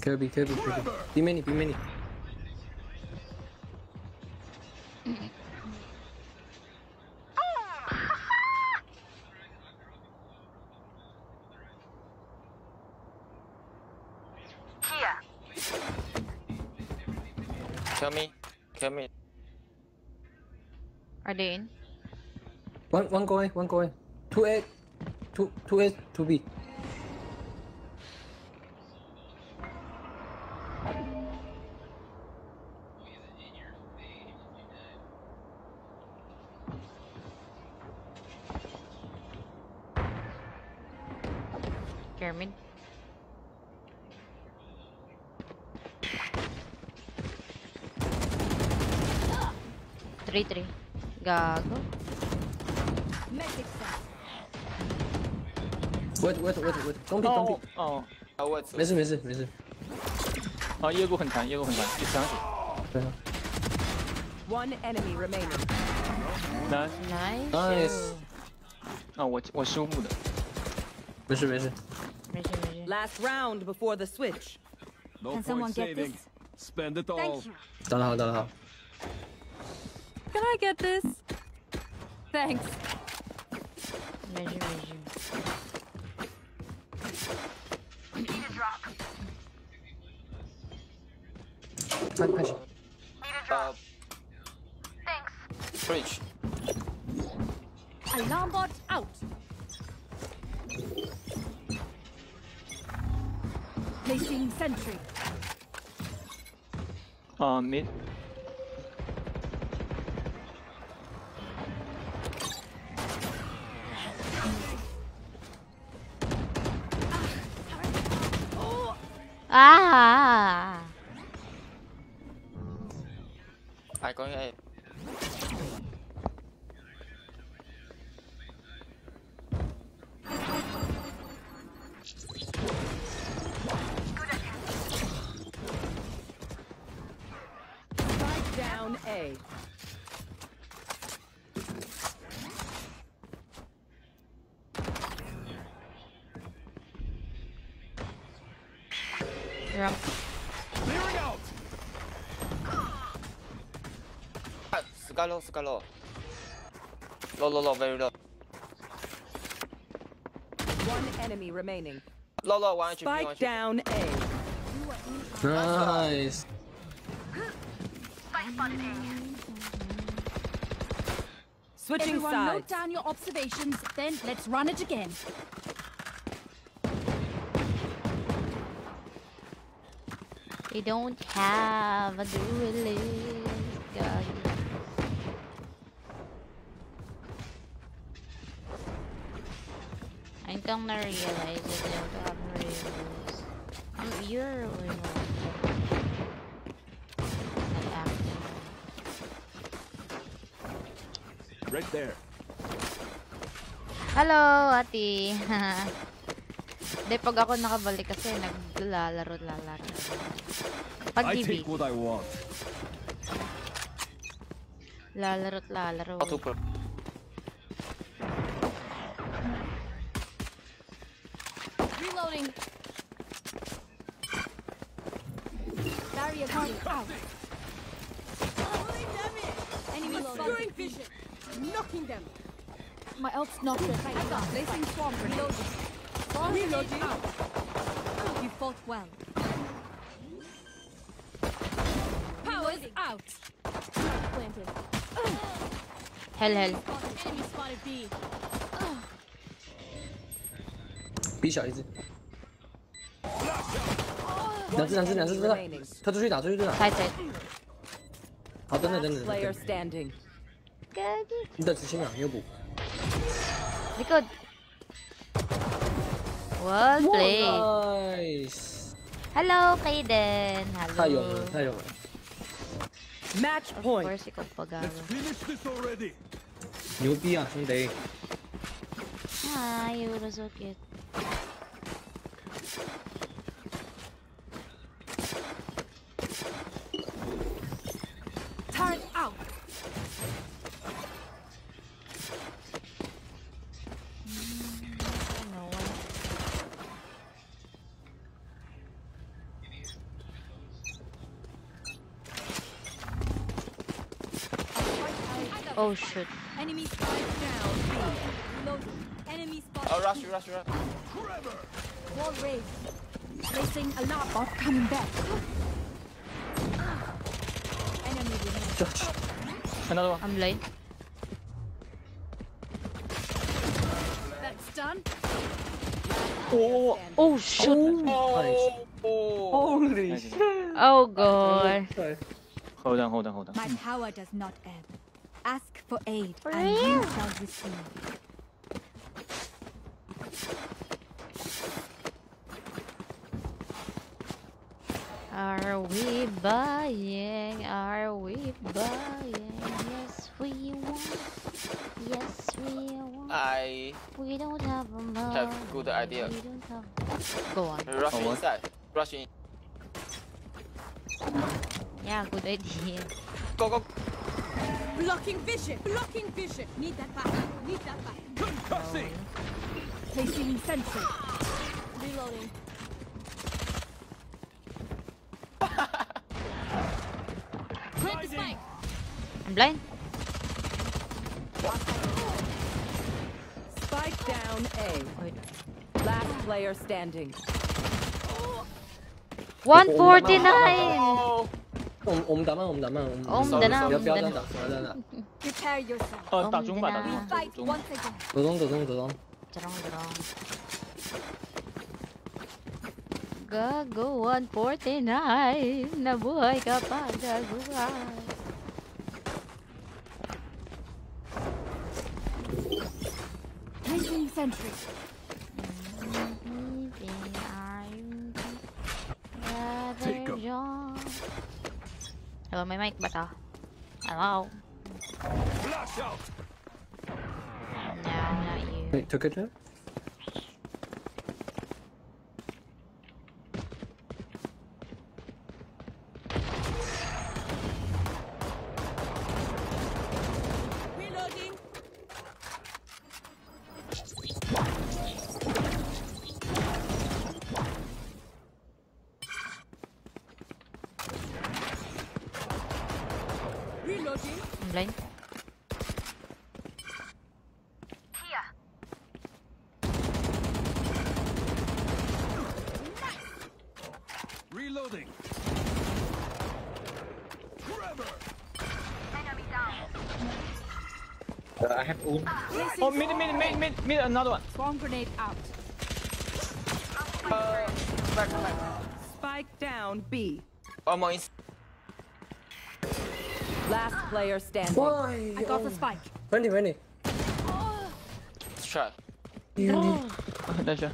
Kirby, Kirby, Kirby. Be many, be many. Kill me. Kill me. Are they in? One, one going, one going. Two A, two, two A, two B. Three, three. Gago. Wait, wait, wait, wait. Don't be, don't 哦 be. 哦啊，我走没事没事没事。哦，夜谷很残，夜谷很残，第三血。对啊 One enemy remaining. 来， Nice. Nice 啊，我我失误的。没事没事。没事没事。 Last round before the switch. No Can point someone get saving. this? Spend it all. Thank you. 打得好，打得好。 Can I get this? Thanks. Measure, measure. Need a drop. One question. Need a drop. Uh, Thanks. Breach. Alarm bot out. Placing sentry. Uh, mid. Sky low, sky low. Low, low, low, very low. One enemy remaining. Low, low, one HP, one Spike HP. down A. Nice. Switching Everyone sides. note down your observations, then let's run it again. They don't have a duelist. God. I don't realize that they don't have a duelist. Um, you're you know, not acting. Right there. Hello, ati. Hindi, pag ako nakabalik kasi naglalaro, lalaro. Pag I TV, take what I want. lalaro, lalaro. Not super. Reloading. Barrier gone out. Enemy loading. vision. Knocking them. My ult's not ready. I got placing swarm grenade. Swarm grenade out. You fought well. Powers out. Planted. Hell, hell. Spotted. Enemy spotted B. 比小一只。两只两只两只真的 remaining.，他出去打出去打。 Side, side. 好，等等 Last 等等 player 等等， standing. 你等十七秒，你又补。 Likod. Well played. Nice. Hello, Kaden. Hello. Tayo, tayo. Match point. Of course, ikaw pagano. Let's finish this already. Yupi ah, hindi. Hi, you were so cute. Oh shoot. Enemy spike down. B. Reloading. Enemy spot. Oh, rush, rush, rush. Wall raised. Placing alarm bot coming back. Enemy remaining. Judge. Another one. I'm blind. That's done. Oh, Oh shoot. Oh, oh. Holy shit. Oh god. Hold on, hold on, hold on. My power does not ebb. Ask for aid, For and you real? shall receive. Are we buying? Are we buying? Yes, we want. Yes, we want. I We don't have a money. have good idea. We don't have. Go on. rush Oh, what? inside. Rush in. Yeah, good idea. Go, go. Blocking vision. Blocking vision. Need that back. Need that back. Concussing! Placing sensor. Reloading. Plant the spike. I'm blind. Spike down A. Wait. Last player standing. 149! Oh, 我 옴옴담아옴담아 옴담아 옴담아 Prepare yourself. 어, 딱 죽은 거야, 딱 죽은 거야. Fight 죽은 거야. once again. 도동도동도동 드렁드렁 Gagawad 49 Nabuhay ka pa Gaguhan Placing sentry. Maybe I'm Brother John Hello, my mic ba to? Uh, hello? Flash out! No, not you. Wait, took it there? Oh, mid, mid, mid, mid, mid, another one. Swarm grenade out. uh, back, back. Spike down B. One more in. Last player standing. Why? I got the spike. Ready, ready. Shot. That's it.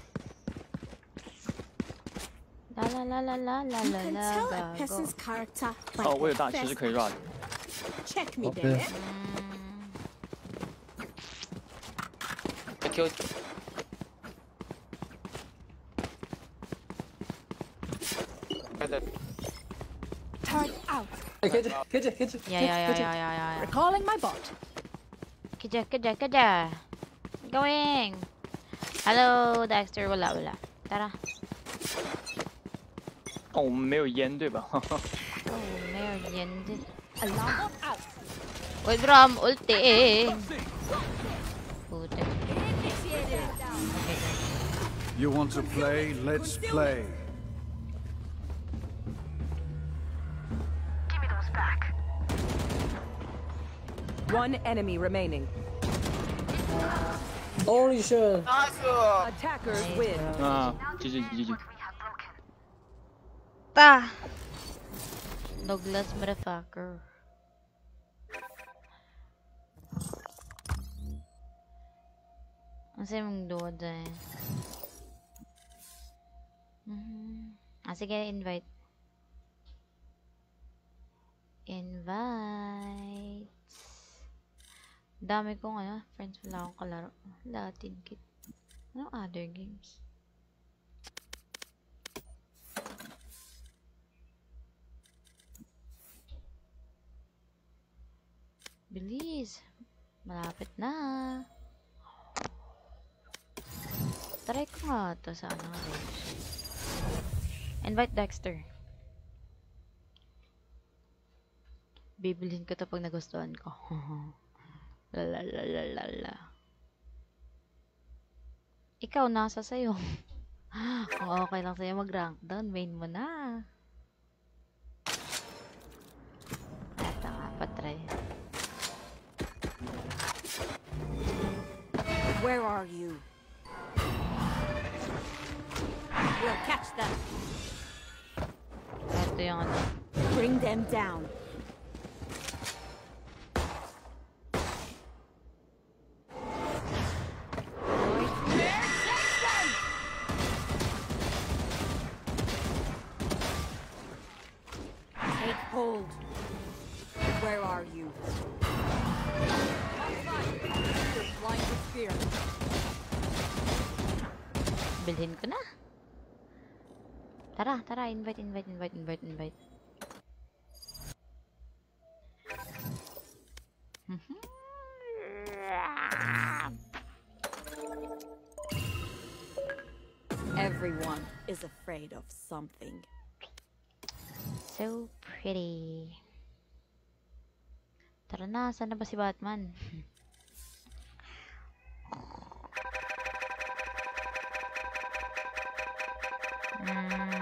La la la la la la la can la tell a gago. person's character by 哦，我有 their 大，其实 first 可以 run。 Check me Okay. there. killed. Better. Turret out. Hey, catch it, catch it, catch it. Yeah, catch yeah, it, yeah, catch it. yeah, yeah, yeah. Recalling my bot. Keja, keja, keja. Going. Hello, Dexter. Wala, wala. Tara. 哦，我们没有烟对吧？ Oh, meron yan din. Alarm bot out. Uy, Bram, ulti You want to play? Let's play. Give me those back. One enemy remaining. Only sure. Attackers win. Ah, GG, GG. Pa. Douglas, motherfucker. Não sei mong duwa dyan. Mhm. Ah, sige, invite. Invite. Dami kong ano, friends wala akong kalaro. Latin kit. Ano other games? Bilis. Malapit na. Try ko nga to sa ano. Invite Dexter. Bibilhin ko to pag nagustuhan ko. La la la la la la. Ikaw, nasa sa'yo. Kung okay lang sa'yo mag-rank down, main mo na. Eto nga, patry. Where are you? We'll catch them. Yung ano. Bring them down. Invite, invite, invite, invite, invite. Everyone is afraid of something. So pretty. Tara na, saan na ba si Batman? Mm.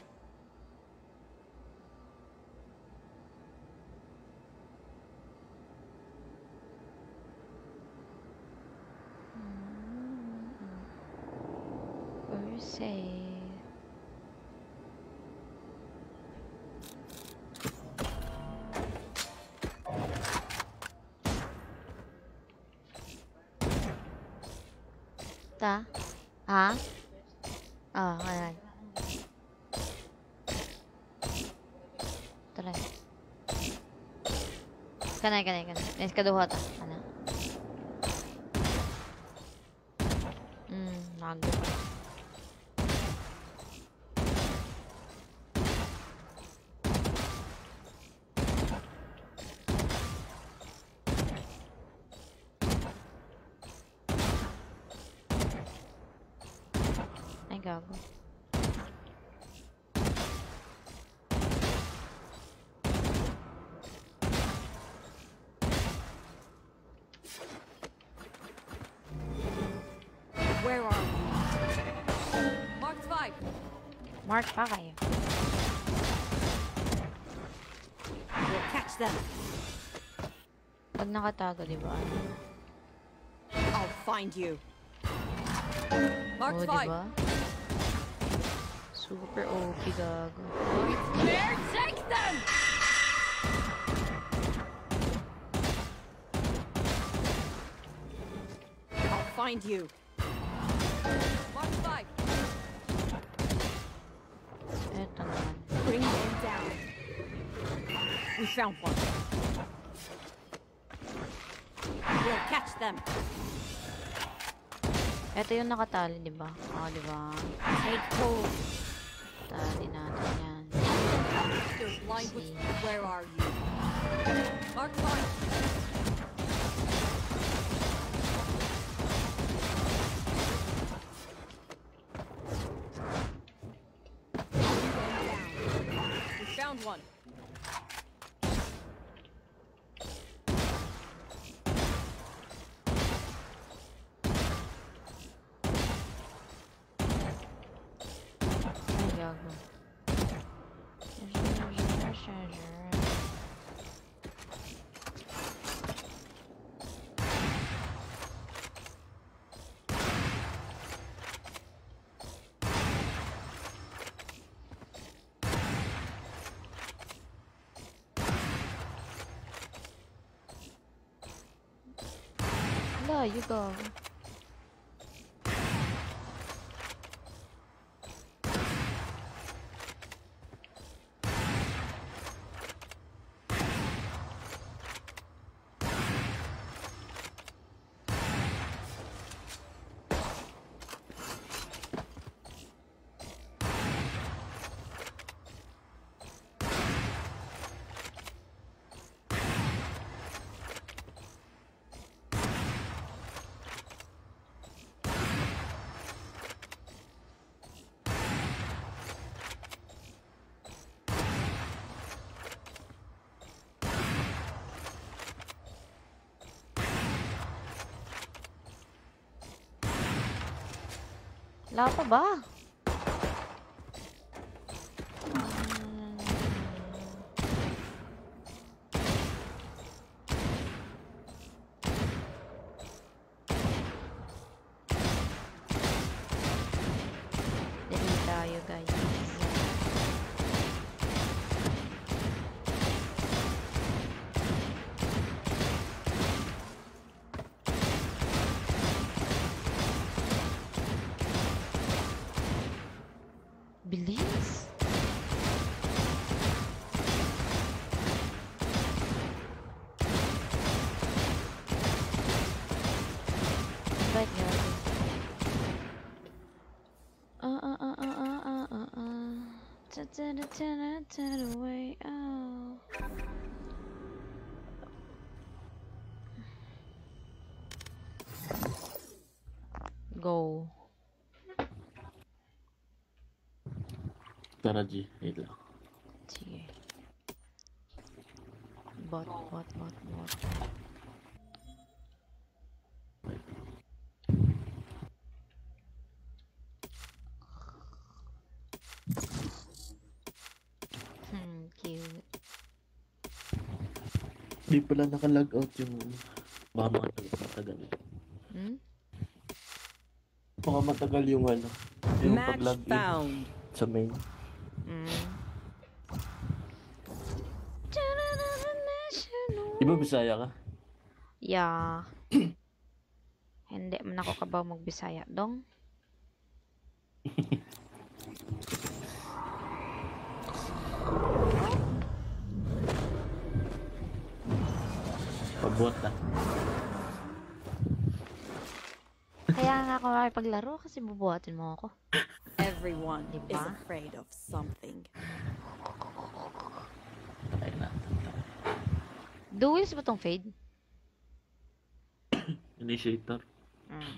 Or say. Ta? Ha? Oh, ayan. Tara. Kanay, kanay, kanay. Nes kaduha ta. Ano? Hmm, Pag di ba? I'll find you. Mark Oo, di 5. Super OP, gago. There, take them! I'll find you. Mark 5. Eto naman. Bring them down. We found one. Them. Eto yung nakatali, di ba? Oo, di ba? Take hold. Tali natin yan. Blind. Where are you? Mark 5. Layo gago. Wala pa ba? Tara G, wait lang. Sige. Bot, bot, bot, bot. Hmm, cute. Di pala nakalag out yung baka matagal, matagal. Hmm? Baka matagal yung ano, yung Match pag-log in found. sa main. Bisaya ka? Yeah. Hindi man ako kabaw magbisaya dong. Pabuhat na. Kaya nga ako makipaglaro kasi bubuhatin mo ako. Everyone is Diba? afraid of something. Duels ba tong fade? Initiator. Mm.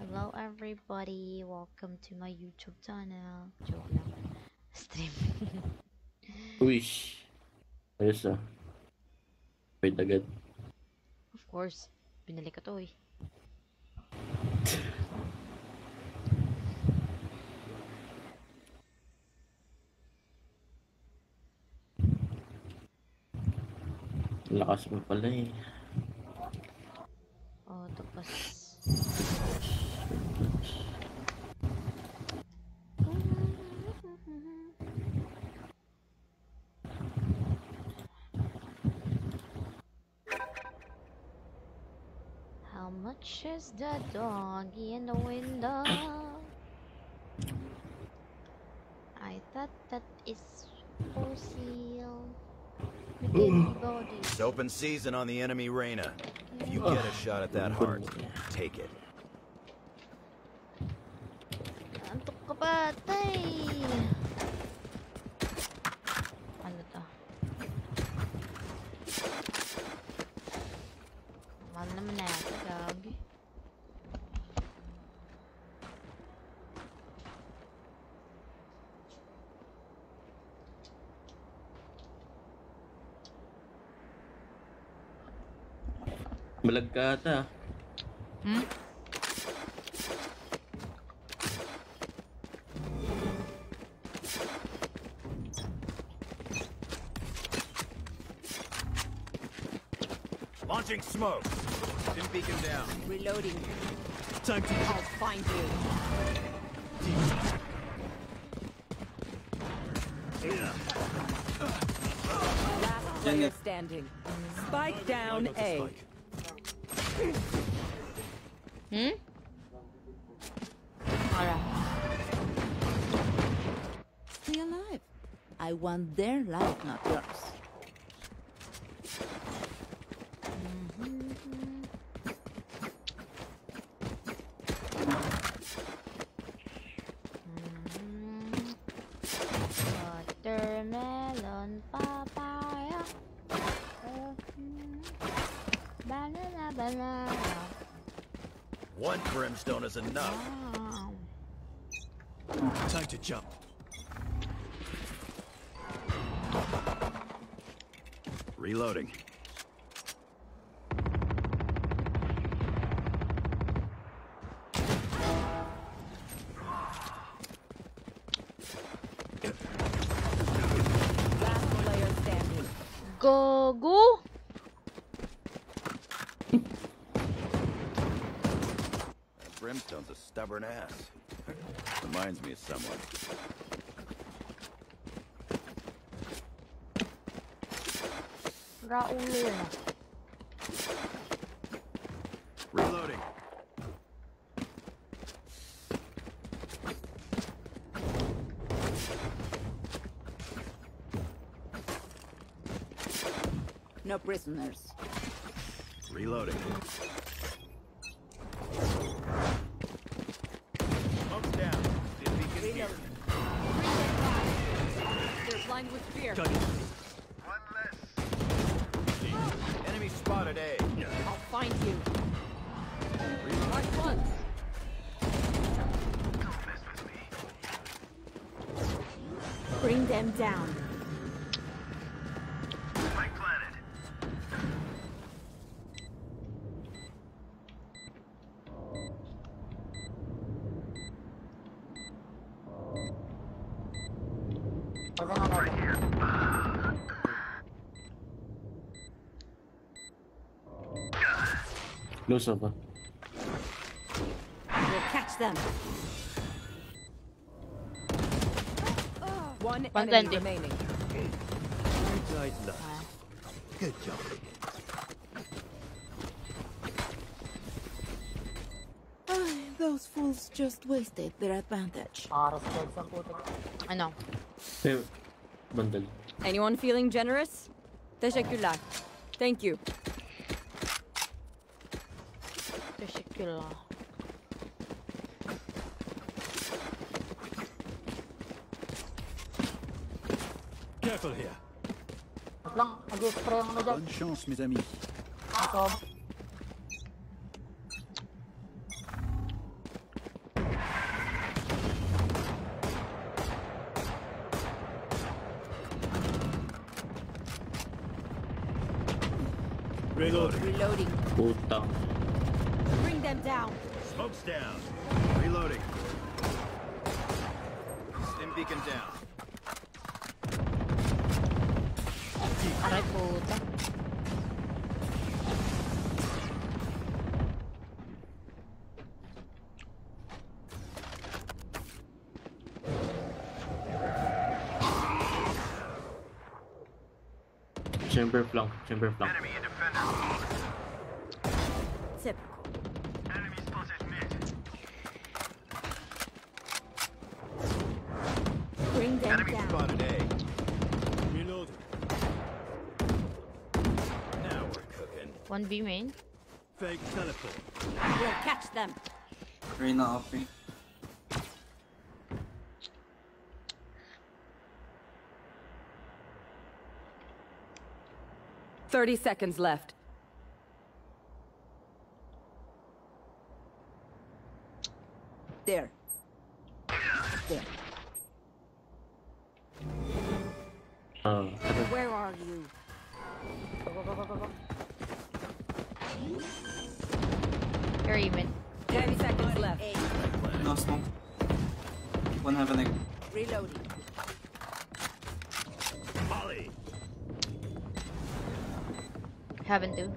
Hello everybody, welcome to my YouTube channel. Joke lang. Stream. Wish. Ayos ah. Wait agad. of course, binili ko to eh. Lakas mo pala eh. Oh, tapos... How much is the doggy in the window? I thought that is for sale. It's open season on the enemy Reyna. If you get a shot at that heart, take it. Antok ka pa, tay! Ano to? Mahal naman na gagi. Malag ka ata. Hmm? Launching smoke. Stim beacon down. Reloading. Time to I'll find you. Last player standing. Spike down A. Hmm? Alright. Stay alive. I want their life, not yours. Banana. One brimstone is enough. Wow. Time to jump. Reloading. Last player standing. Gago! Brimstone's a stubborn ass. Reminds me of someone. Raulo yun ah. Reloading. No prisoners. Reloading. Them down. Close up ah. We'll catch them. One One enemy landing. remaining. Good job. Those fools just wasted their advantage. I know. bandal. Anyone feeling generous? Teşekkürler. Thank you. Teşekkürler. Careful here. Bonne chance, mes amis. Reloading. Reloading. Puta. Bring them down. Smoke's down. Reloading. Stim beacon down. Aray puta. Chamber flank. Chamber flank. 1v main. Fake teleport. We'll catch them. Arena offering. Thirty seconds left. There. Haven't do.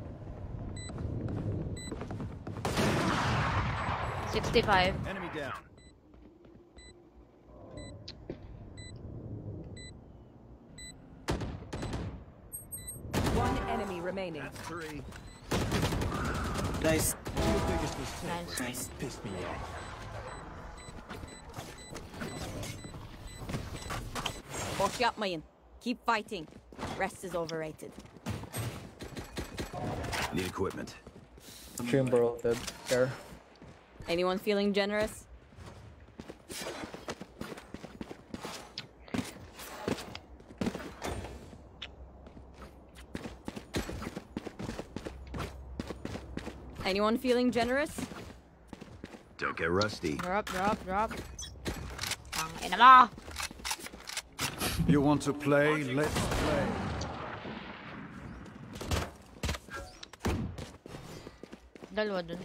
65. Enemy down. One enemy remaining. That's three. Nice. Your biggest mistake Nice. Nice. pissed me off. Boş yapmayın. Keep fighting. Rest is overrated. Need equipment. Chamber ulted. There. Anyone feeling generous? Anyone feeling generous? Don't get rusty. Drop, drop, drop. Ang ina mo! You want to play? Let's play. Dalawa dun.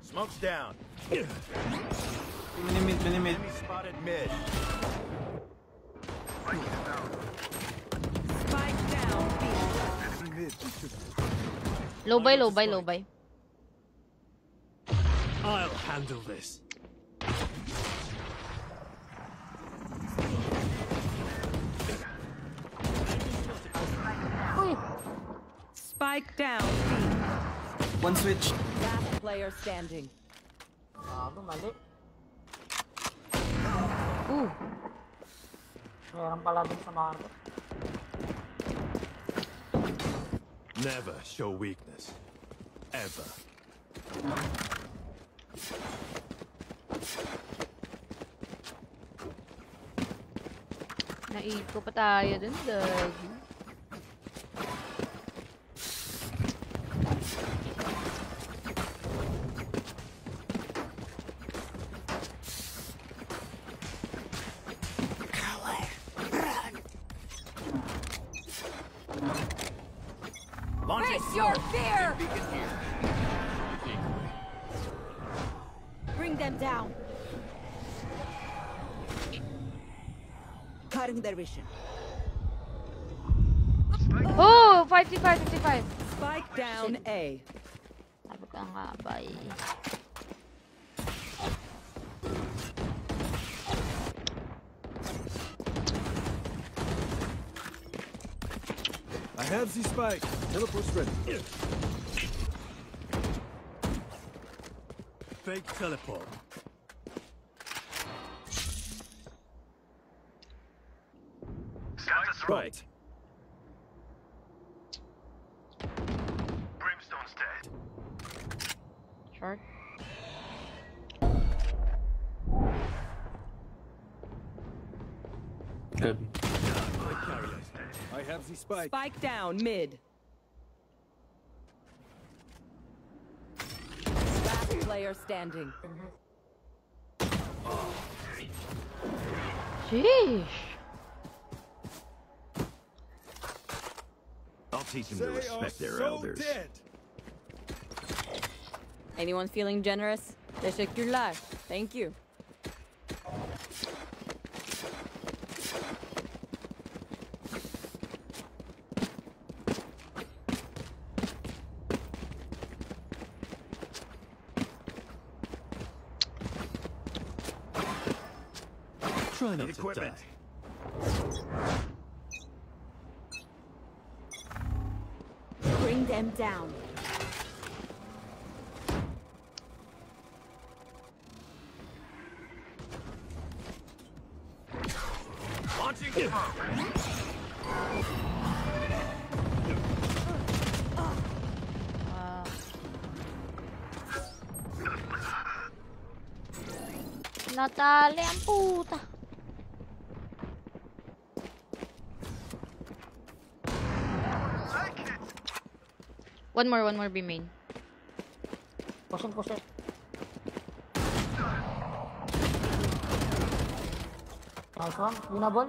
Smoke's down. Mini mid, mini mid. Spotted mid. Spike down. B. Low buy, low buy, low buy. I'll handle this. Spike down. One switch. Last player standing. Gago, mali. Ooh. Meron pala dun sa Marco. Never show weakness. Ever. Naiko pa tayo dun, dog. Spike A. Sabi ka nga ba eh. I have the spike. Teleport's ready. Fake teleport. Spike. Spike down mid. Last player standing. Sheesh. I'll teach them to They are respect their so elders. dead. Anyone feeling generous? Teşekkürler. Thank you. Need to equipment. die. Bring them down. Launching smoke. Ang puta. One more, one more be main. Pushing, pushing. Nice one. Winnable.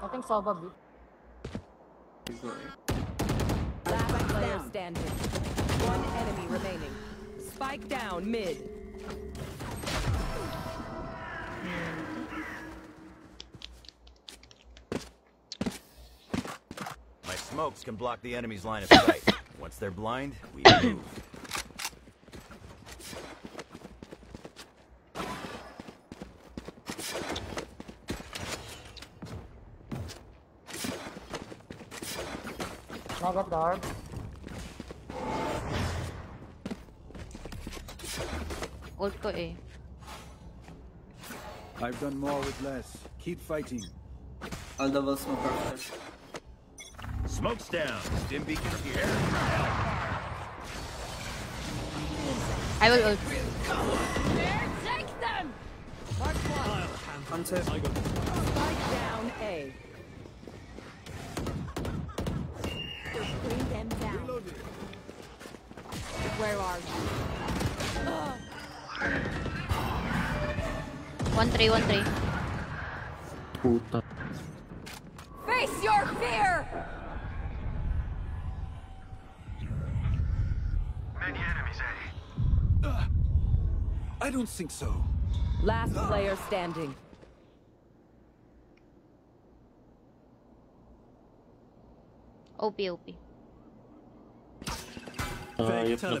I think Soba B. Last player standing. One enemy remaining. Spike down mid. My smokes can block the enemy's line of sight. Once they're blind, we move. Mega Dark. Ult ko eh. I've done more with less. Keep fighting. I'll double smoke after. Smoke's down. Stim beacons here. I will ult. There, take them! Mark one. One set. Spike down A. Bring them down. Where are you? One three, one three. Puta. fear! Many enemies, eh? Uh, I don't think so. Last player standing. OP, OP. Uh, you have no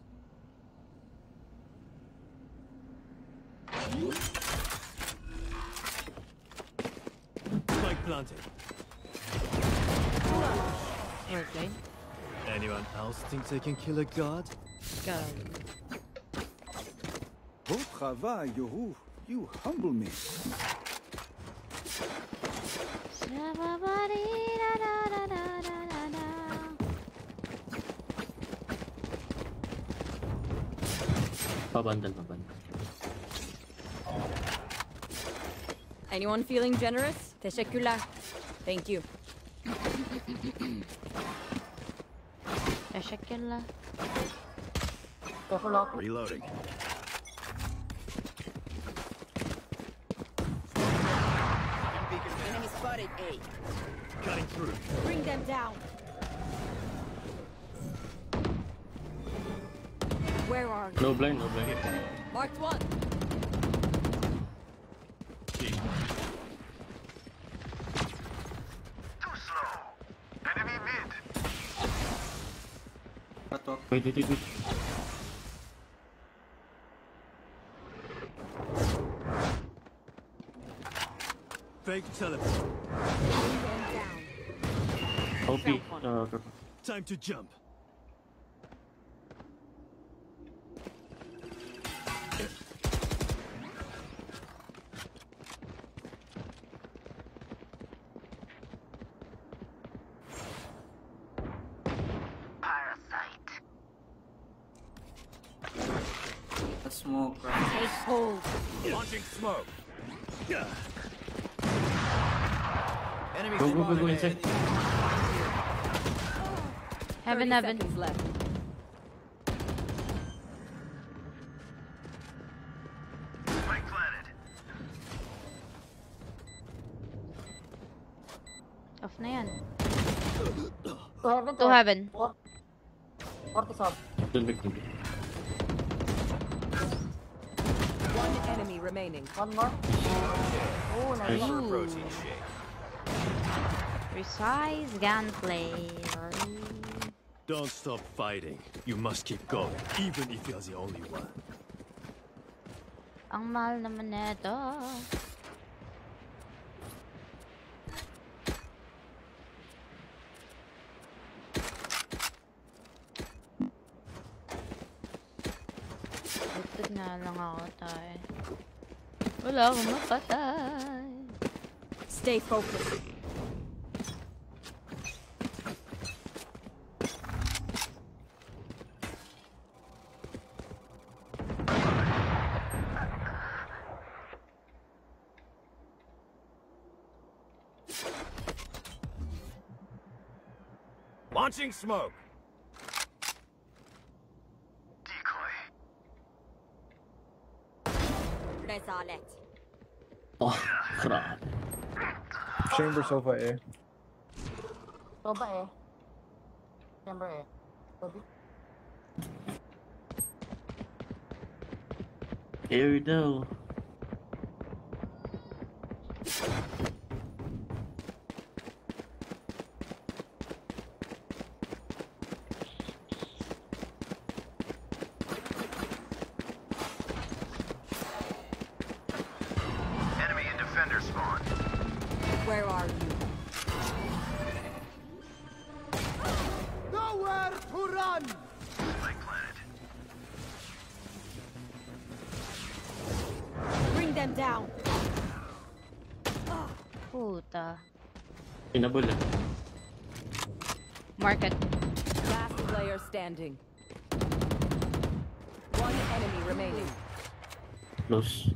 Think they can kill a god? Go. Bon travail, Yoru. You humble me. Pabandal, pabandal. Anyone feeling generous? Teşekkürler. Thank you. Teşekkürler. Careful out. Reloading. Enemy spotted A. Cutting through. Bring them down. Where are you? No blind, no blind. Marked one. Too slow. Enemy mid. Patok. Wait, wait, wait, wait. Fake teleport. OP. Uh, careful. Time to jump. Heaven, 30 heaven. left. Spike planted. Off na yan. To heaven, To heaven. Four- 40 sub. Don't. One enemy remaining. One more. Oh, nice. Nice. Ooh. Precise gunplay. Don't stop fighting. You must keep going, even if you're the only one. Ang mahal naman neto. Butod na lang ako tayo. Wala akong mapatay. Stay focused. Launching smoke. Decoy. Rezalet. Oh, crap. Chamber sofa A. Soba eh. Chamber. Sobi. Here we go. Pinabol eh. Market. Last player standing. One enemy remaining. Close.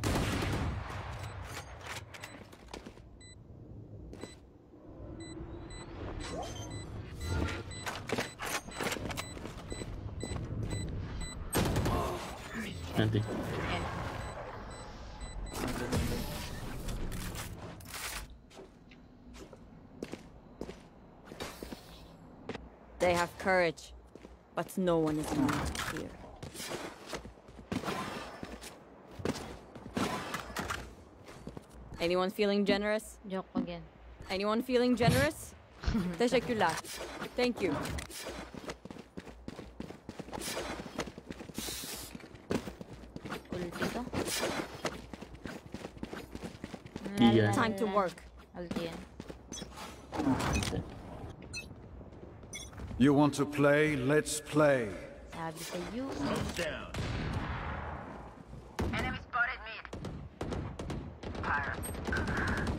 But no one is immune to. Anyone feeling generous? Joke again. Anyone feeling generous? Teşekkürler. Thank you. Ulti to. Di yan. Time to work. Ulti yan. You want to play? Let's play. Sabi sa you. Down.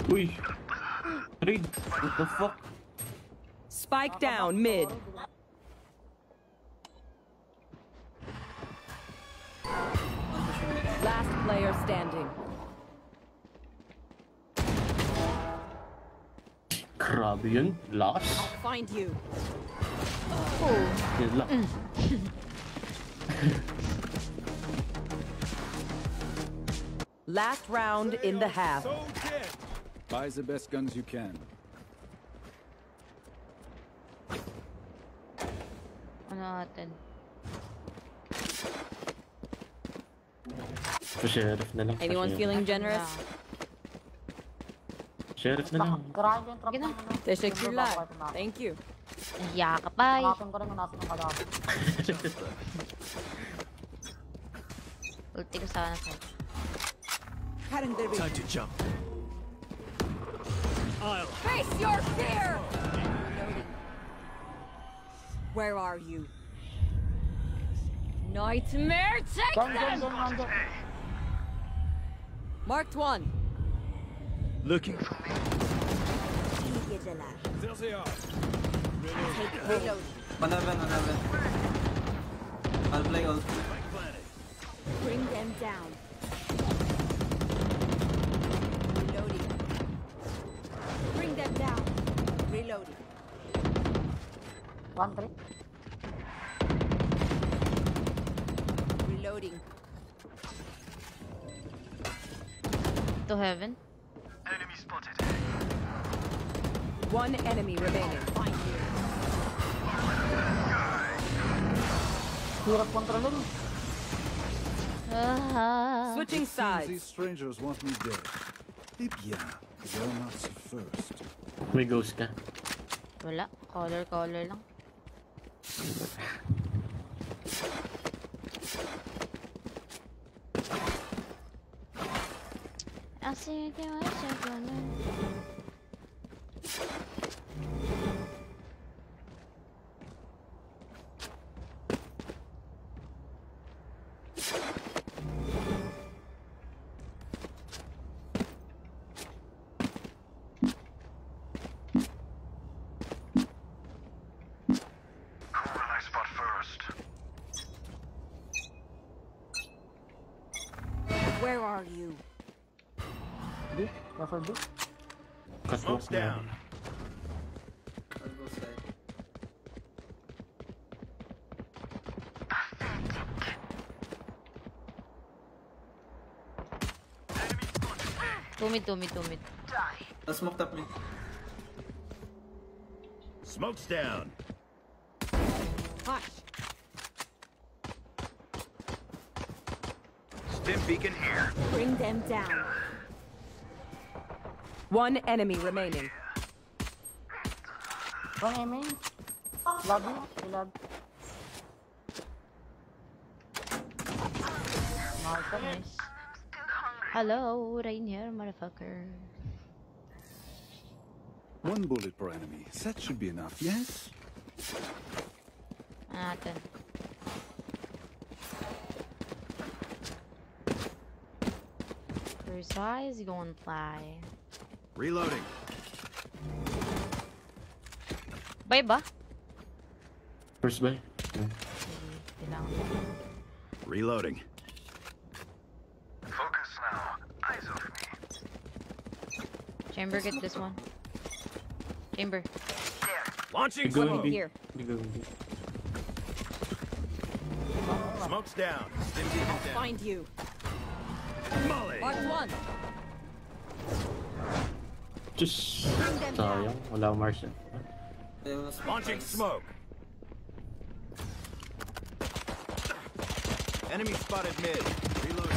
Uy! Reed! What the fuck? Spike down mid. Last player standing. Grabe I'll Find you. Yun lang. Last round in the half. Buy the best guns you can. Ano natin? So, sheriff na lang. Anyone Sheriff. feeling generous? Sheriff na lang. Grabe yung trap Sige na. ng ano. Teşekkürler. Thank you. Nahiya ka pa. Ko rin yung nasa ng kalapit. Ulti ko sana sa Time to jump. I'll Face your fear! Where are you? Nightmare, take Diyan, diyan, them! diyan, diyan. Marked one. looking. İyi geceler. There they are. Reload. One heaven, one heaven. I'll play ult. Bring them down. Reloading. Bring them down. Reloading. One, three. Reloading. To heaven. Enemy spotted. One enemy remaining. Hirap kontrolin. Ah. Switching These strangers want me dead. Eh bien, they'll not see first. May ghost ka. Wala. Color, color lang. Así que va a are you? B. Level B. Catwalk Smoke's na. down. I'll go side. Tumid, tumid, tumid. I'll smoke top mid. Smoke's down. Hush. Beacon here. Bring them down. One enemy remaining. Wrong aiming. Love you. Love. Nice. Hello, Rainier, motherfucker. One bullet per enemy. That should be enough, yes? Ah, natin. First eye is he going to fly. Reloading. Bye ba? First buy. Yeah. Reloading. Focus now. Eyes over me. Chamber, get this one. Chamber. There. Launching Go smoke. B. Here. Smoke's down. Stim beacon down. Find you. Molly. Mark one. Just sayang. Wala akong Martian. Launching smoke. Enemy spotted mid. Reloading.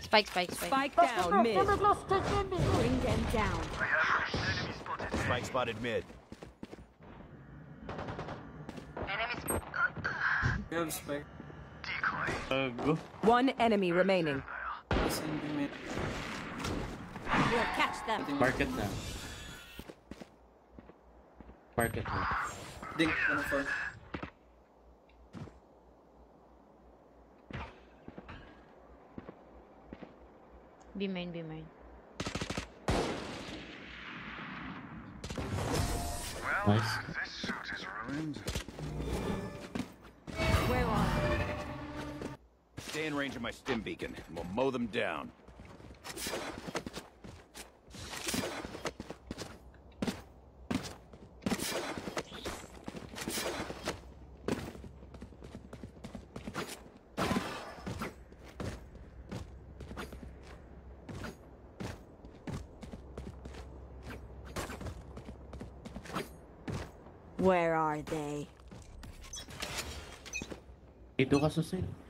Spike, spike, spike. Spike down mid. Chamber close, check chamber. Bring them down. Spike spotted mid. We have spike. Go. One enemy remaining. Yes, we made. We'll catch them. Market na. Market na. Dink, one for. Be main, be main. Nice. Where Stay in range of my stim beacon, and we'll mow them down. Where are they? Dito ka sa sale.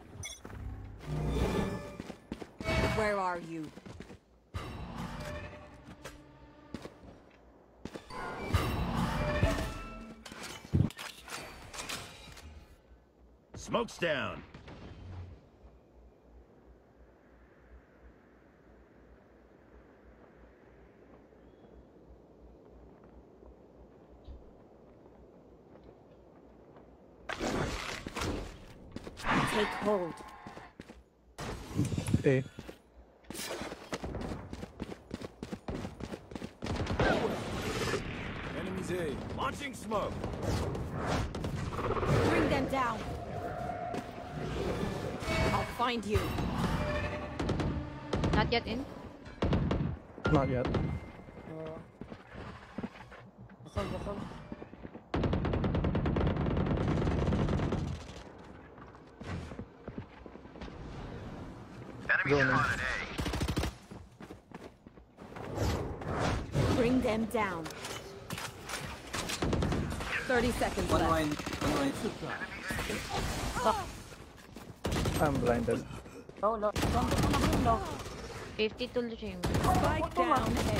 Where are you? Smoke's down. Take hold. A. Enemies A. Launching smoke. Bring them down. I'll find you. Not yet in. Not yet. Basal, basal. Going in. Bring them down. 30 seconds One left. wine, one wine. I'm blinded. Low, low. Chamber ko na green, low. 50 to the chamber. Spike down A.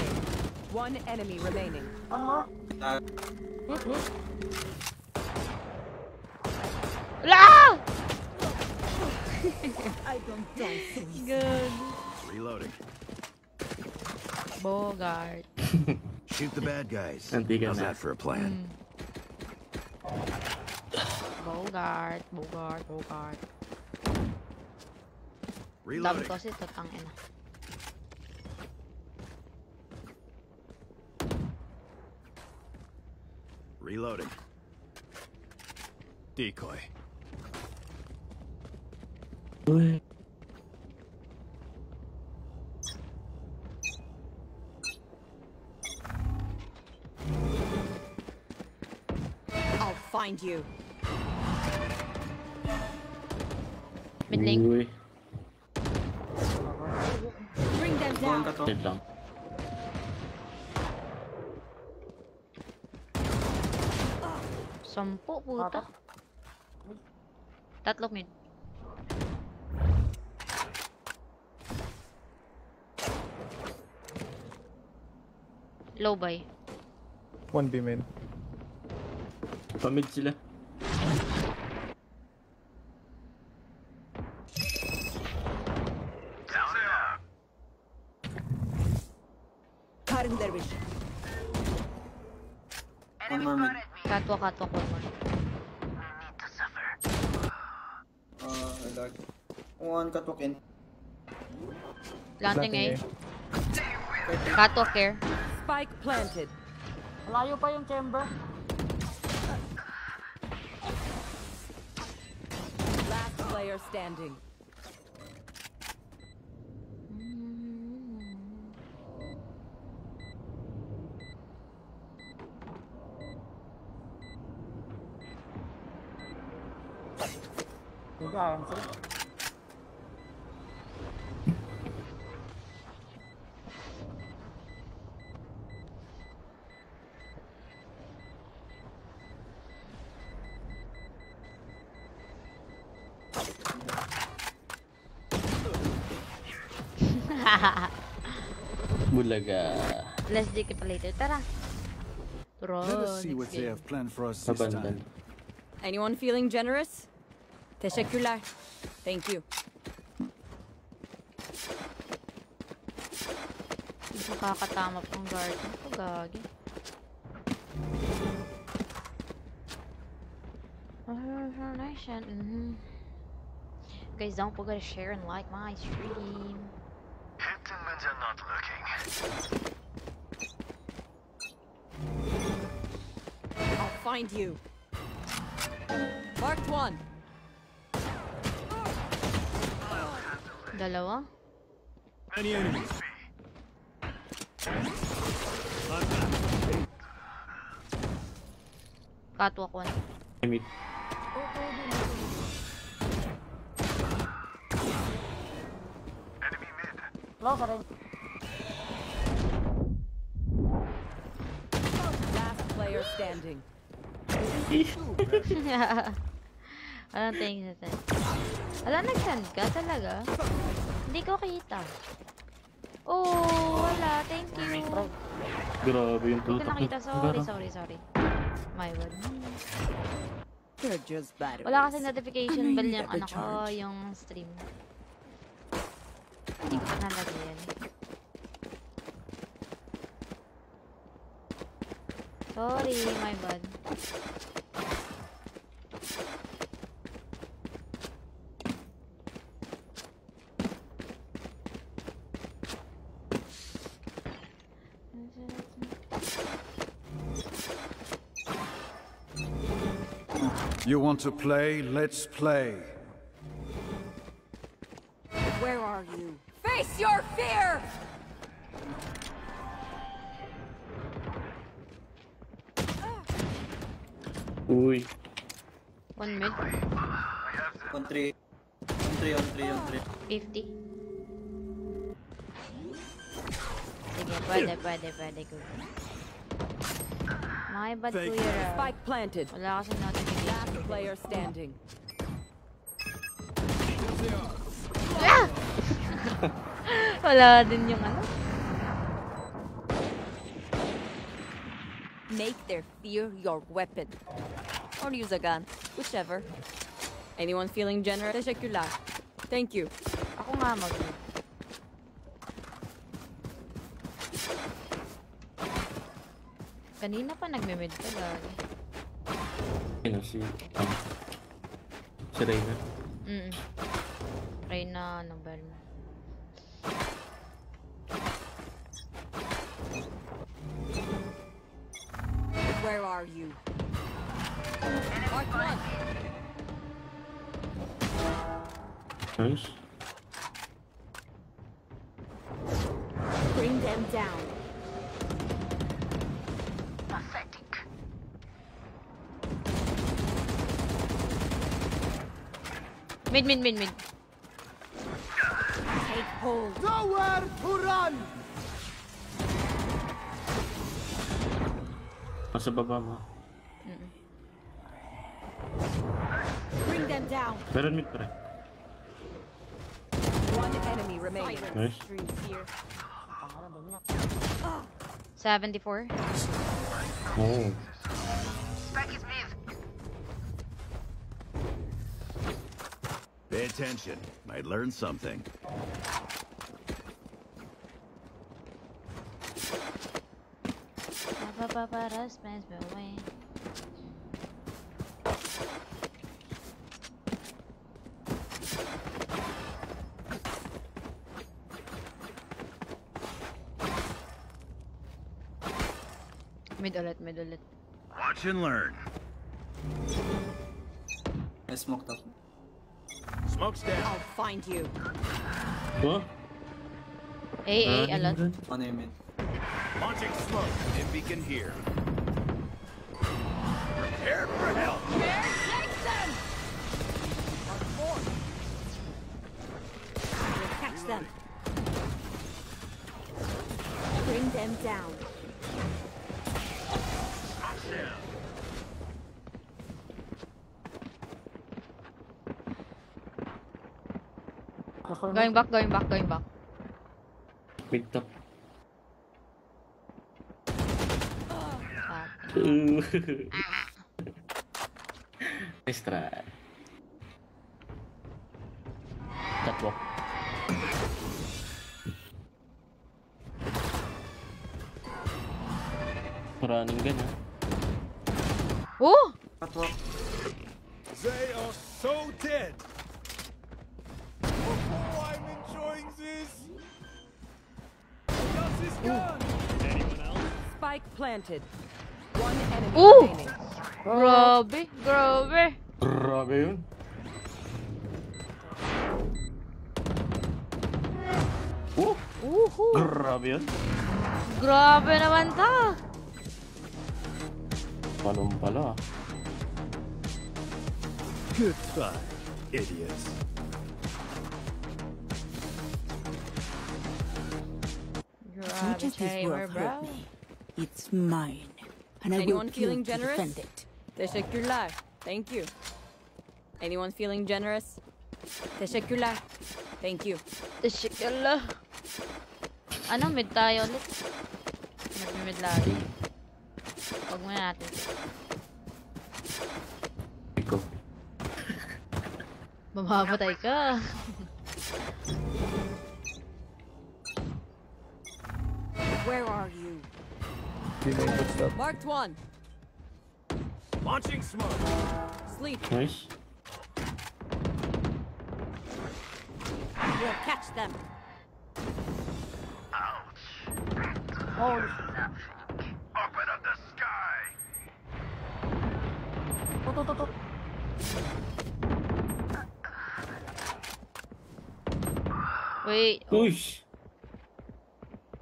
One enemy remaining. One more. Uh, Hit, hit. La! I don't dance so easy. Good. Reloading. Bogart. Shoot the bad guys. Nanti ka How's na. that for a plan? Bogart. Bogart. Bogart. Dami Reloading. kasi tatang ina. Reloading. Decoy. Find you. Mid lane. Uy. Bring them one down. ka to. Dead lang. Sampo, puta. Tatlo mid. Low by. One B main. Pamid sila. Cutting their vision. One more mid. Catwalk, catwalk, one more. lag. One catwalk in. Planting A. Catwalk here. Spike planted. Malayo pa yung chamber. Standing. Higaan sila. Bulaga. Let's dig it later. Tara. Bro, Let us see what next they have planned for us this time. Anyone feeling generous? Teşekkürler. Thank you. Hindi ko kakatama pang guard. Ako gagi. Information. Mm-hmm. Guys, don't forget to share and like my stream. Are not looking. I'll find you. Marked one. Dalawa? Many enemies. Catwalk one. Mid. Low ka player standing. Walang tingin sa send. Wala, nag-send ka talaga? Hindi ko kita. Oh, wala. Thank you. Grabe yung Hindi ko tutok. nakita. ni- Sorry, sorry, sorry. My batteries. Wala kasi notification bell yung ano ko, yung stream. Hindi ko pa Sorry, my bad. You want to play? Let's play. Where are you? Face your fear! Uy. One mid, On three. On three, on three, on three. 50. Sige, pwede, pwede, pwede. Go. My bad, Fake. Kuya Spike planted. Wala kasi notification. Last player standing. Ah! Wala din yung ano. Make their fear your weapon. Or use a gun. Whichever. Anyone feeling generous? Teşekkürler. Thank you. Ako nga mag Kanina pa nagme-mid ka, gagi. Ano si... Um, si Reyna. Mm. Reyna, ano ba yun? Where are you? Mark one. Nice. Bring them down. Mid, mid, mid, mid. Take hold. Nowhere to run! Nasa baba mo. Bring them down. Meron mid pa. One enemy remaining. Nice. 74. Oh. Pay attention. Might learn something. Para smash me away. Mid ulit, mid ulit. Watch and learn. I smoked up. Smoke's down. I'll find you. Huh? A, A, uh, a lot. ganun. One aim in. Launching smoke. Stim beacon here. Prepare for help. We'll catch them. Bring them down. Going back, going back, going back. Mid top. Ah. Ooh. nice try. Catwalk. Running gun ha. Oh! Catwalk. They are so dead. Spike planted. One enemy Ooh! remaining. Grabe, grabe. Grabe yun. Uh, Uhu. grabe yun. Grabe naman ta. Palong pala. Goodbye, idiots. You Grabe just this timer, world hurt me. It's mine. And I Anyone will kill feeling generous? defend it. Teşekkürler. Thank you. Anyone feeling generous? Teşekkürler. Thank you. Teşekkürler. Ano, mid tayo ulit. Nag-mid lagi. Huwag mo natin. Ikaw. Mamamatay ka. Where are you? Female footstep. Marked one. Launching smoke. Sleep. Nice. We'll catch them. Holy Open up the sky. to, to, to, to. Wait. Uy!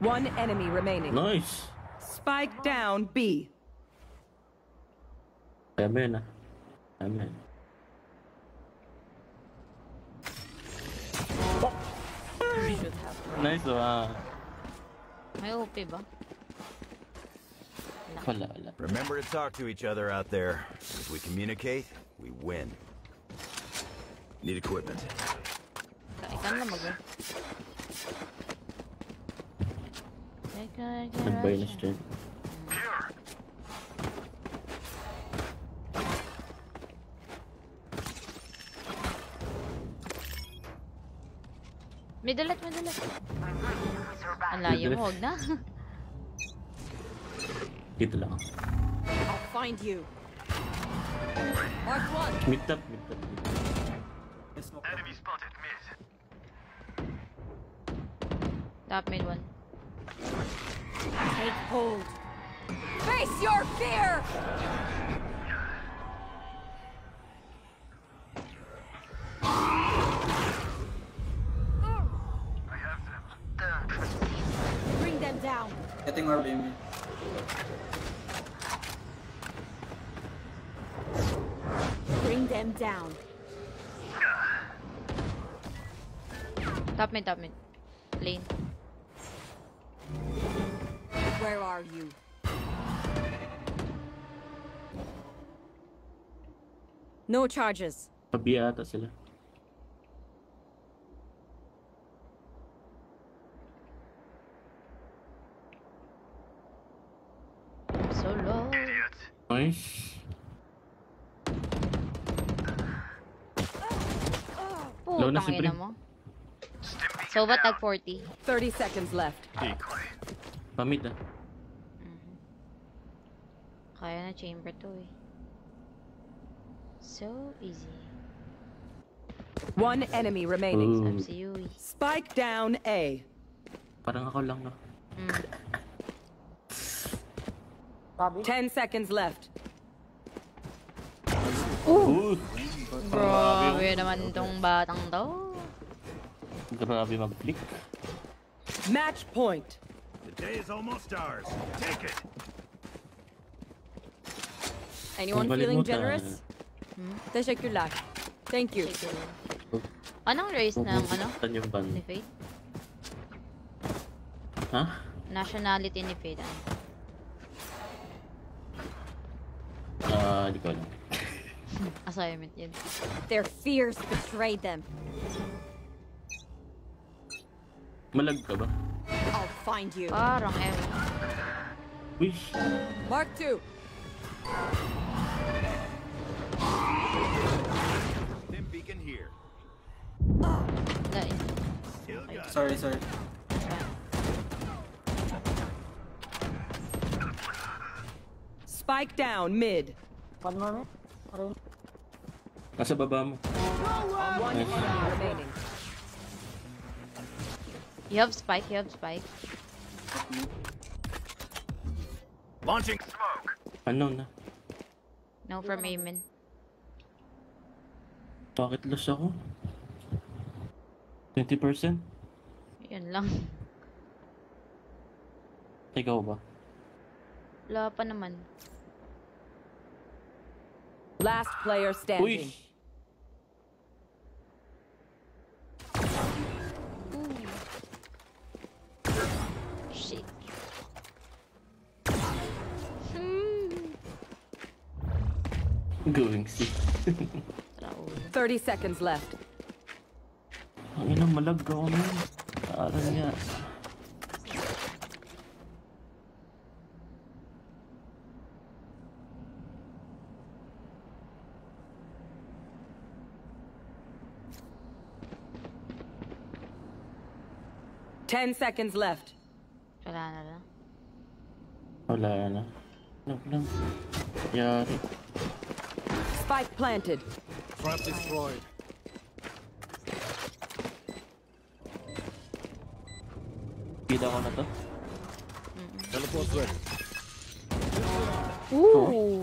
One enemy remaining. Nice! Spike down B. Kaya mo yun. Kaya mo yun. Should have. Nice ah. May OP ba? Wala, wala. Remember to talk to each other out there. If we communicate, we win. Need equipment. Ikaw na mag Nag-buy na siya dyan. Midalat, midalat. Ang layo mo, huwag na. Dito lang. I'll find you. Mark one. Mid top, mid top. I smoked up. spotted mid. Top mid one. Take hold. Face your fear! Bring them down. Getting orb aim in. Bring them down. Top mid, top mid. Lane. Where are you? No charges. Tabi ata sila. So low. Nice. Low na si Putang ina Brim. mo. So, ba't tag 40? 30 seconds left. Pamit ah. Kaya na chamber to eh. So easy. One enemy remaining. Ooh. Si Yui. Spike down A. Parang ako lang no. Mm. Ten seconds left. Ooh! Grabe naman tong batang to. Grabe mag-flick. Match point. Day is almost ours. Take it. Anyone feeling generous? Teşekkürler. Thank you. Anong race ng ano? Yung ban. Ni Fate? Ha? Nationality ni Fate. Ano? Ah, di ko alam. Assignment yun. Their fears betrayed them. Malag ka ba? I'll find you. Parang ewan. Uy! Mark two. Stim beacon here. Dahil. Still got it. Sorry, sorry. Spike down mid. One more minute. Aray. Nasa baba mo. One Nice. remaining. You have spike, you have spike. Launching smoke. Ano na? No from Amen. Bakit loss ako? 20%? Yun lang. Ikaw ba? Wala pa naman. Last player standing. Uy! Going sick. 30 seconds left. Ang ina, malag ako nun. Parang nga. Ten seconds left. Wala na lang. Wala na. Lag lang. Yari. Spike planted. Trap destroyed. Kita ko na to. Teleport ready. Ooh!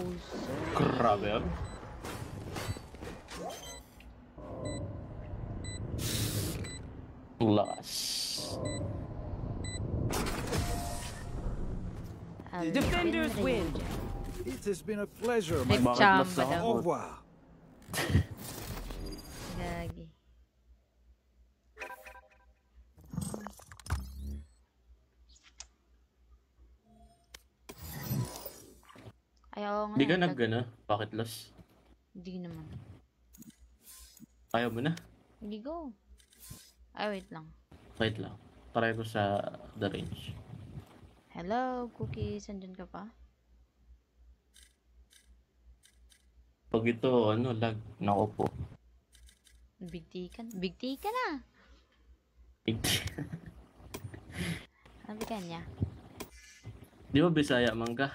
Grabe yan. Ang Defenders win. It has been a pleasure, my daw. Au revoir. Gagi. Ayaw nga. Hindi ka nag- nag ano, Bakit loss? Hindi naman. Ayaw mo na? Hindi go. Ay, wait lang. Wait lang. Try ko sa the range. Hello, cookies. Andyan ka pa? Pag ito, ano, lag. Nako po. Big T ka na. Big T ka na. Ano ba kanya? Di ba Bisaya man ka?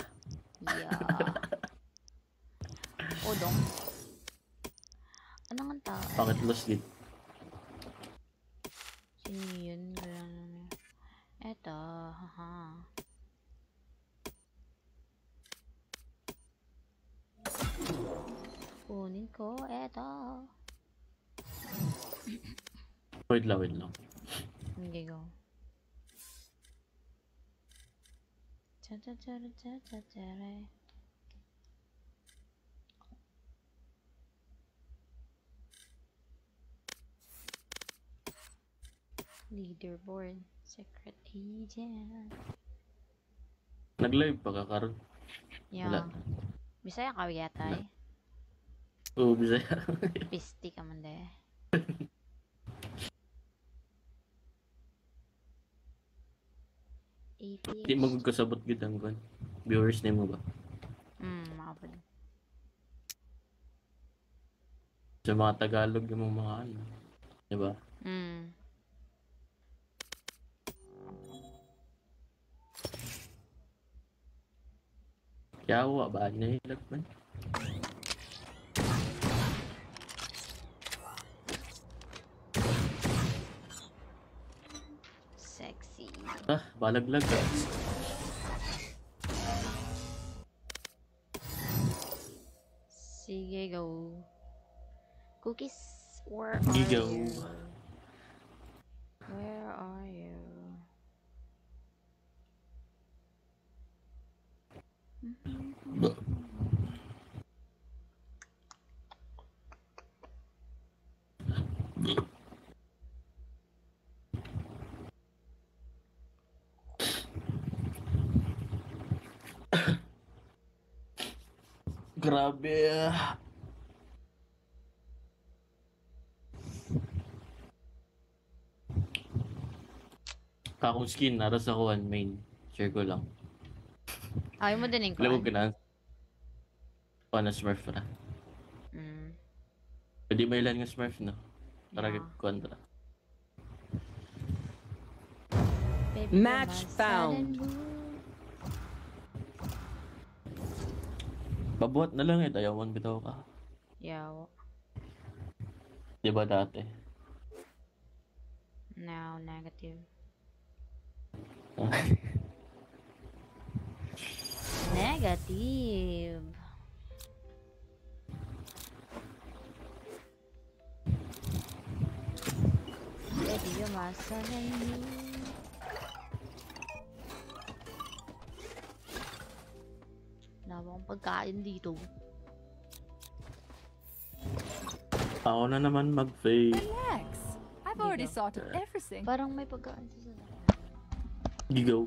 Yeah. Odong. Ano nga tao? Bakit loss dito? Sino yun? Ganun. Eto, haha. Kunin ko, eto. Wait lang, wait lang. Hindi go. Cha cha cha cha cha cha. Leaderboard. Secret agent. Nag-live pa ka karon. Yeah. Wala. Bisaya ka yata eh. Oo, Bisaya. Pisti ka man de. Di magkasabot gid ang kon. Viewers name mo ba? Hmm, makapal. Sa mga Tagalog yung mga ano. Di ba? Hmm. Yawa ba? Nailag Ah, balaglag guys. Sige, go. Cookies, where are go? you? Where are you? Mm -hmm. Grabe. Kakong skin, nara sa kuwan main. Share ko lang. Ayaw mo din yung Alam mo kuwan. ka na. Kuwan na smurf na. Mm. Pwede may ilan nga smurf no? Para Yeah. kuwan na. Baby, Match you're my found. Babuhat na lang eh, dayawan bitaw ka. Yaw. Di ba dati? Now, negative. Negative. Baby, you're my Wala akong pagkain dito? Ako na naman mag-fake. Relax. I've already sorted everything. Parang may pagkain sa Gigo.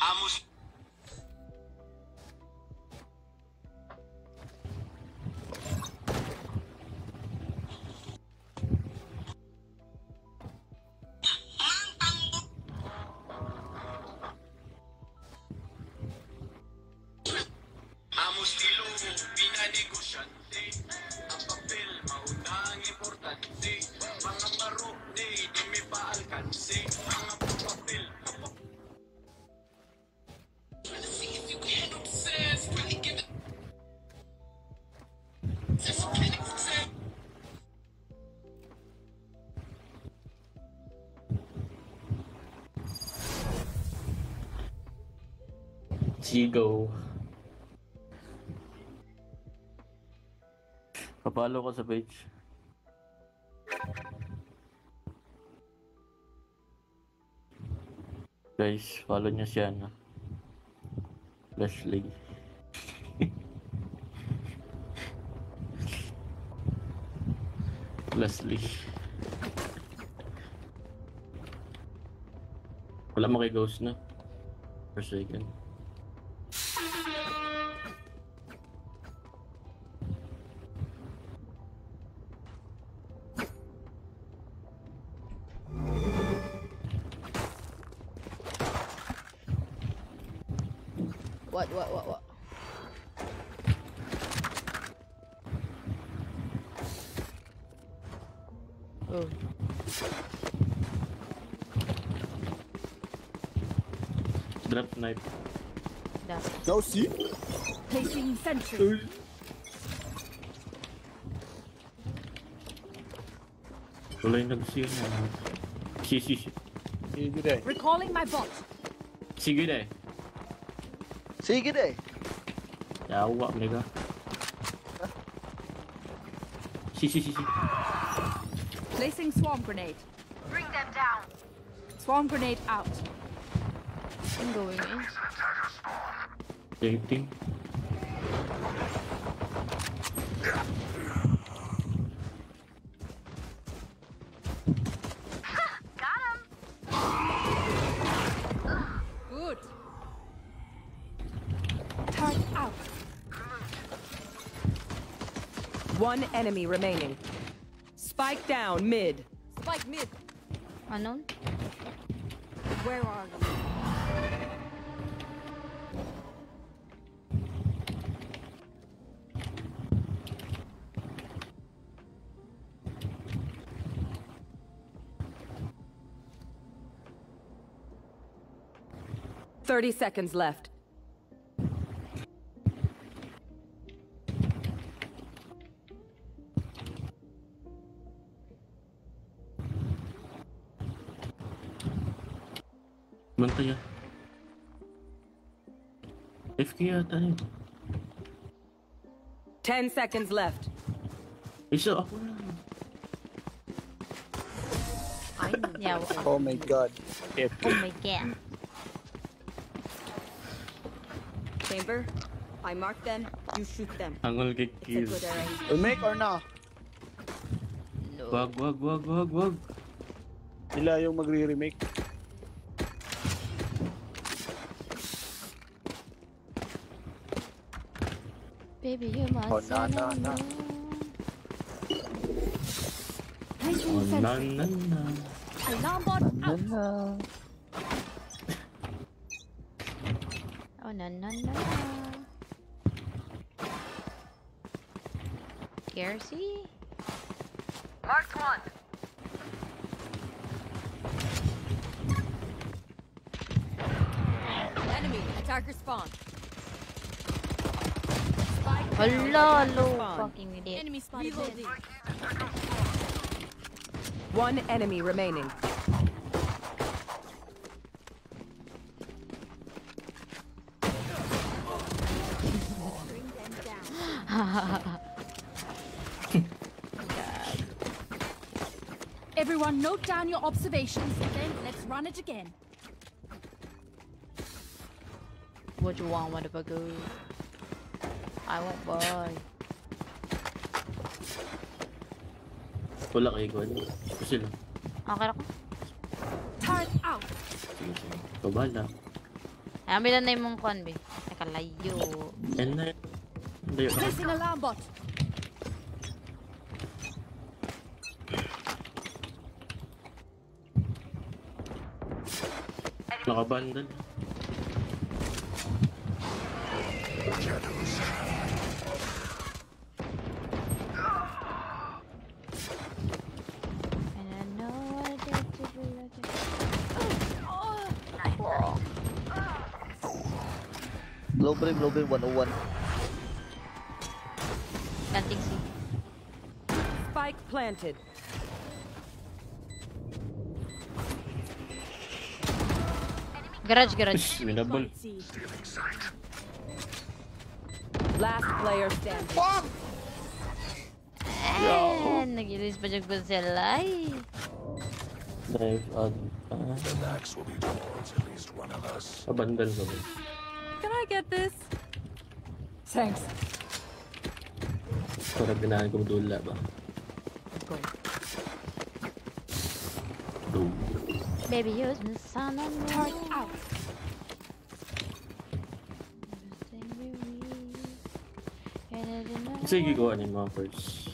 Amo Gigo. Papalo ko sa page. Guys, follow niyo siya na. Leslie. Leslie. Wala mo kay Ghost na. Forsaken. Drop knife. Dapat. Go see. Placing sentry. Wala yung nag-see na. Si, si, si. Sige day. Recalling my bot. Sige na eh. Sige day. Yawa, mega. Si, si, si, si. Placing swarm grenade. Bring them down. Swarm grenade out. I'm going in. Dating. Good. Turret out. One enemy remaining. Spike down mid. Spike mid. Unknown? Where are 30 seconds left. बंद you? If किया आता है 10 seconds left Is it up? yeah, well, oh my god. Oh my god. Chamber, I mark them, you shoot them. Angol kick It's a kill. good arrangement. Remake or na? Wag, wag, wag, wag, wag. Sila yung magre-remake. Baby, you must oh, oh, na, na, na. Oh, na, na, na. Alarm bot out. Oh, no, no, no. Scarcity? Marked one. Enemy, attacker spawn. Hello, hello, fucking idiot. Enemy spotted. One enemy remaining. Everyone, note down your observations. Then let's run it again. What you want, motherfucker? I won't buy. Wala kayo gawin. Ito sila. Okay ako. Turret out. Sige, sige. Ikaw bahala. Ay, ambilan na yung mong con, be. Teka, layo. Yan na yan. Layo ka. Placing alarm bot. Nakabandal. And I know I get to be like Low brim, low brim, 101. Planted. Garage, garage. Minabol. Last player standing. Nag-release pa dyan kung sila. Drive out. The max will be towards at least one of us. kabandal ka? Can I get this? Thanks. Para ganahan ko dula ba? Baby, use me sun on me. Turret out. Sige, gawa ni mga first.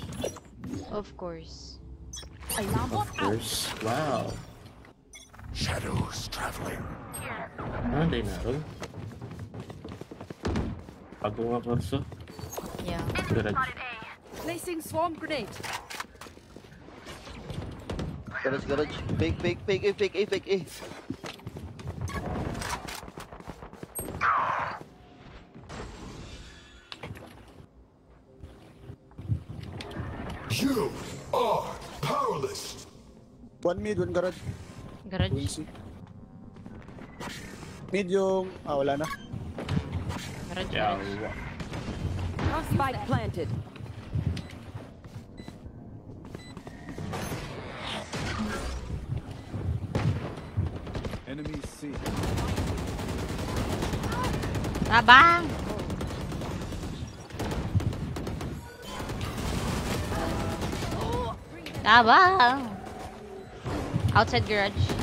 Of course. Alarm bot Of out. course. Wow. Shadows traveling. Ah, day na ron. Ako nga kurso. Yeah. Garage. Placing swarm grenade. Garage, garage. Fake, fake, fake, eh, fake, eh, fake, eh. You are powerless. One mid, one garage. Garage. Quincy. Mid yung... Ah, wala na. Garage, Yeah. garage. Spike planted. Tabang! Tabang! Outside garage.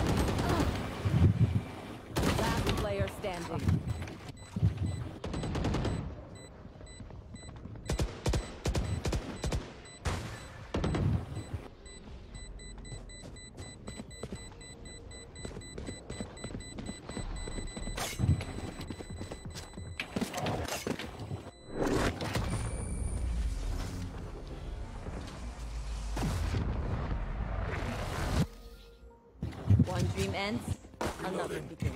Ends, another begins.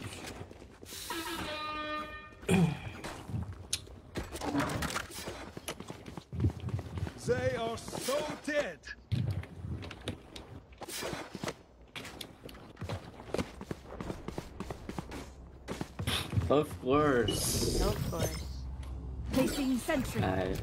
They are so dead. Of course. Of course. Placing sentry. Ay,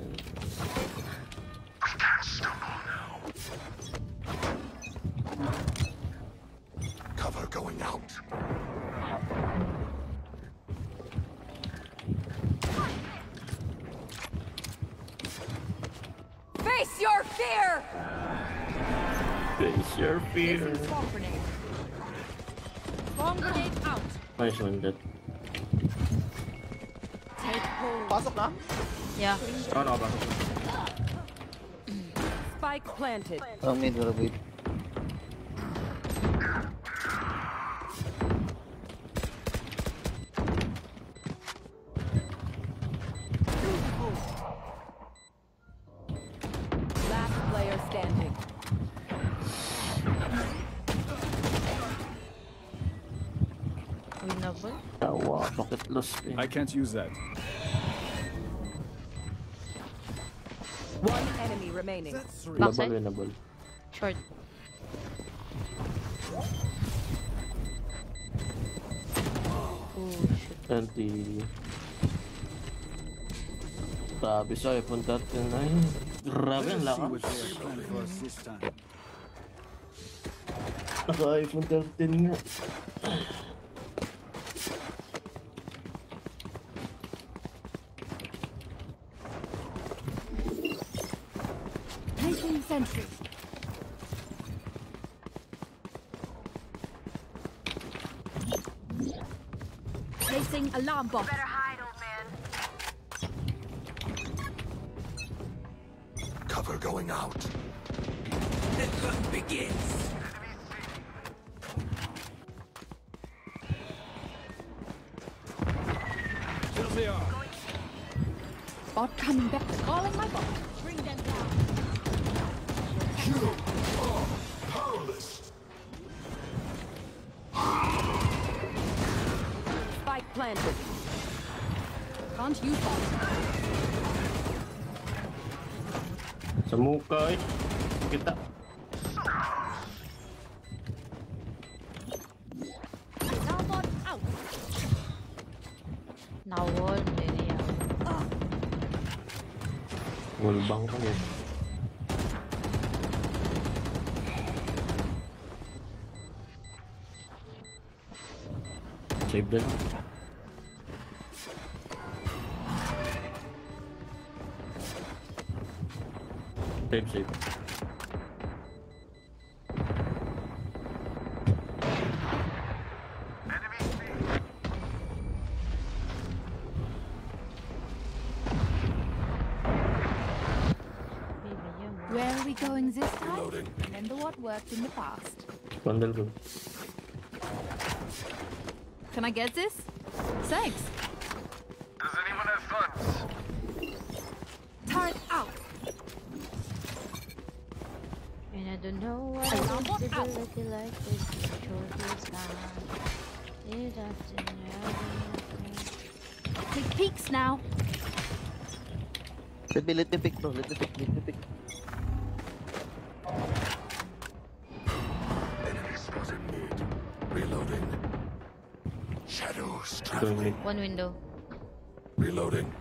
face your fear. Placing swarm grenade. Swarm grenade out. Nice one, that. Take hold. Pasok na? Yeah. Saan ako ba? Spike planted. Oh, mid, wala wait. I can't use that. One enemy remaining. Winnable, Backside. winnable. Short. Oh, shit. 20. Grabe sa iPhone 13 ay. Grabe ang Let's see what lakas. they have planned for us this time. Naka iPhone 13 nga. Placing sentry. Placing alarm Can't use bot. Sa muka eh. Kita. Alarm bot out. Na-wall. Hindi niya. Wallbang ko eh. Save na lang. Save, save. Where are we going this time? Remember what worked in the past. Bundle. Can I get this? Thanks. Does anyone have funds? Turret out. And I don't know what Alarm bot out. possibility like this. Control is gone. It often Take peeks now. Let me, let me pick, bro. Let me pick, let me pick. Enemy spotted mid. Reloading. Shadows Going. One window. Reloading.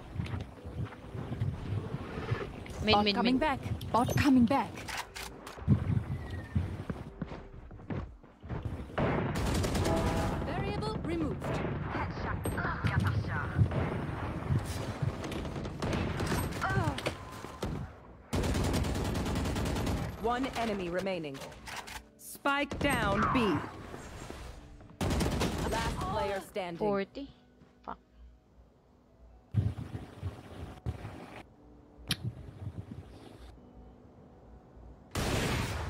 Mid, Bot mid, coming mid. back. Bot coming back. Enemy remaining. Spike down B. Last player standing. 40. Fuck.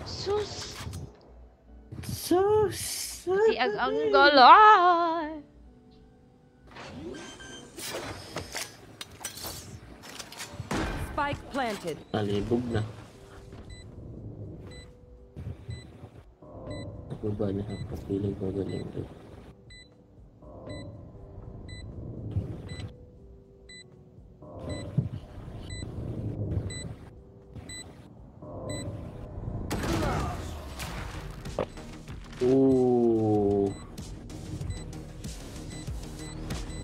Sus! Sus! Si Ag-ang galay! Spike planted. Nalibog na. Ako ba niya? Papiling ko galing to. Ooh.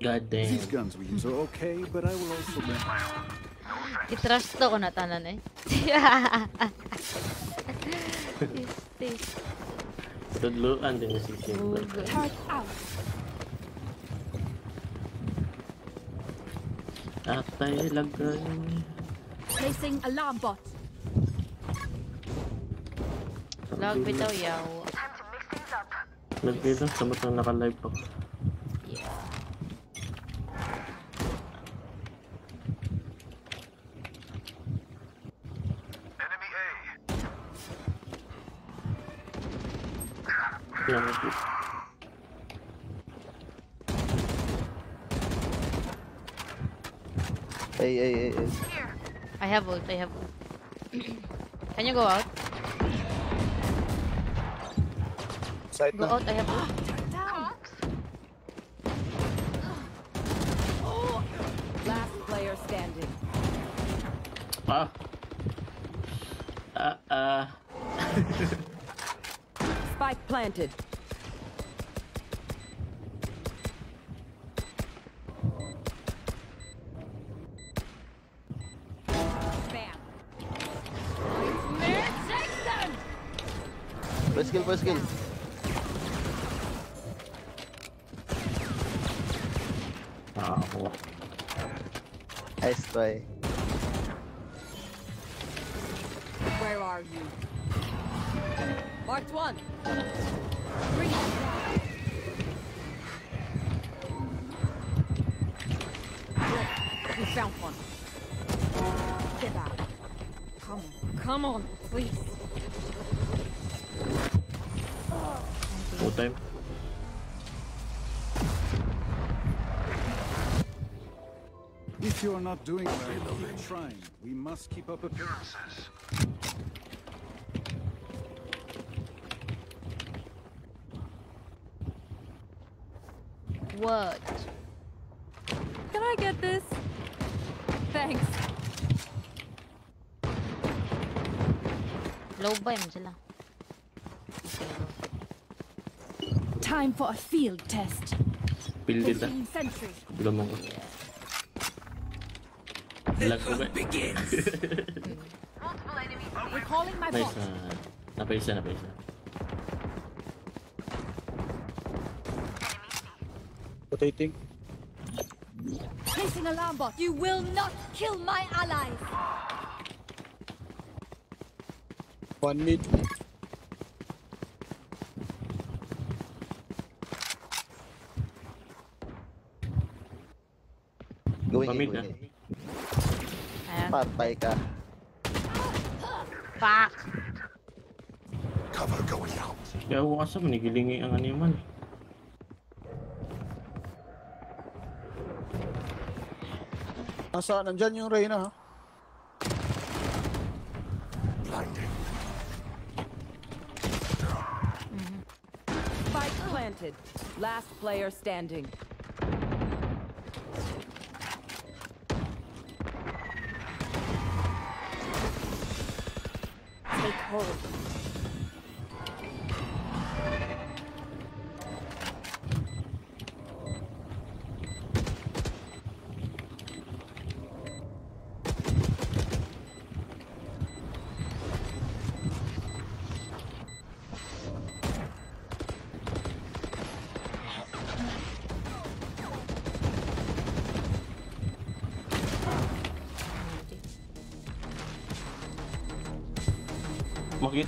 God damn. These guns we use are okay, but I will also be. I-trust ko na tanan eh. Tudluan din si out. Atay, lagay. Placing alarm bot. Lag bitaw yaw. Doon, samot na naka-live ako. Have ult, I have ult. Can you go out? Side Go na. out, I have ult. Last player standing. Ah. Ah, ah. Spike planted. Not doing well, keep trying. We must keep up appearances. What? Can I get this? Thanks. Low ba yun sila? Time for a field test. Builded na. Placing sentry. Lumong ko. Lag ko ba? Recalling my Nice bot. na. Napaisa, napaisa. Rotating. Placing alarm bot. You will not kill my allies. One mid. Going in, Pamid going in. Ayan. Patay ka. Fuck! Cover going out. Kaya ako kasi manigilingi ang animal. Nasa, nandyan yung Reyna ha. Blinding. Spike planted. Last player standing.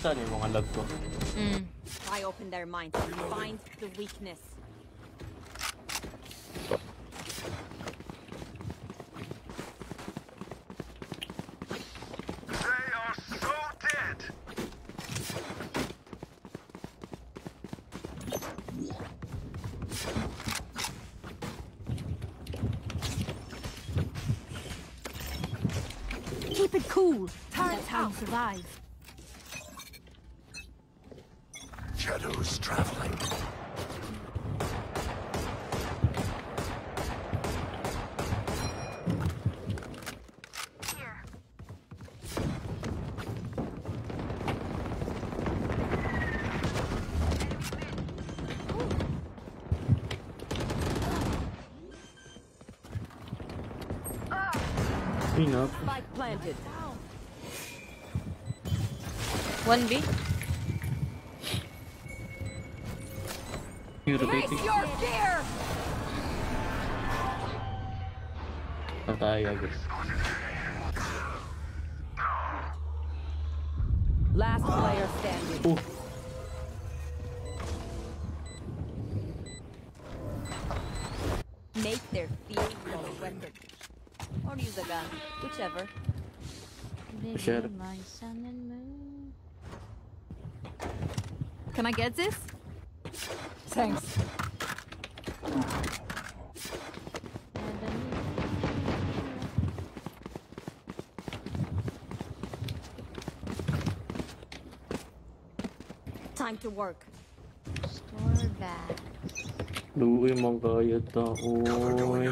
Makita niyo mga lag ko. Mm. Pry open their minds. Find the weakness. 1B? Yung rotating. your fear! Patay agad. Last player standing. Oh. Make their fear your weapon. Or use a gun, whichever. Share. Baby, my sun and moon. Can I get this? Thanks. Time to work. Store back. Luwi mong kaya ta. Oy.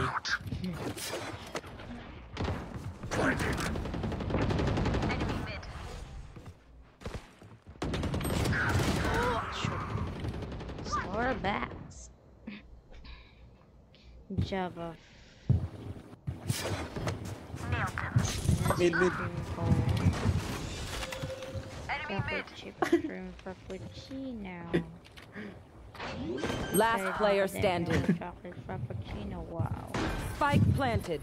Store back. Java. Mid, mid. Chocolate chip cream frappuccino. Last player standing. Chocolate frappuccino. Wow. Spike planted.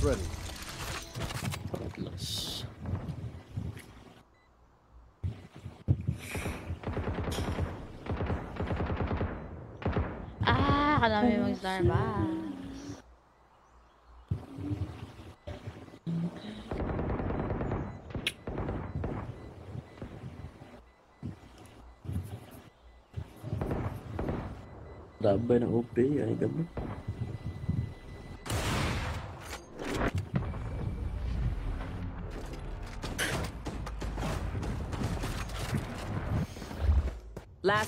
Up. Ready. Atlas. Ah, kala mo yung mag-Starbucks. Labay ng OP. Ay gabi.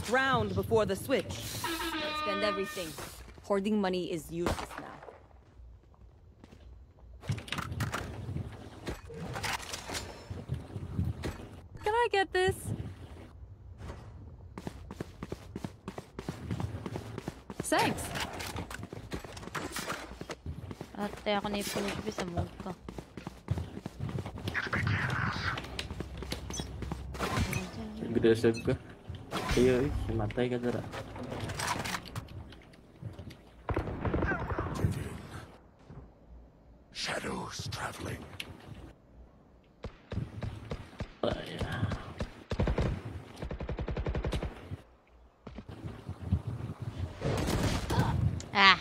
Last round before the switch. Spend everything. Hoarding money is useless now. Can I get this? Thanks. Ate, ako na ipush sa mood ko. Aggressive ka. Ayo, eh. Matay ka dara. Shadows traveling. Ay, Ah!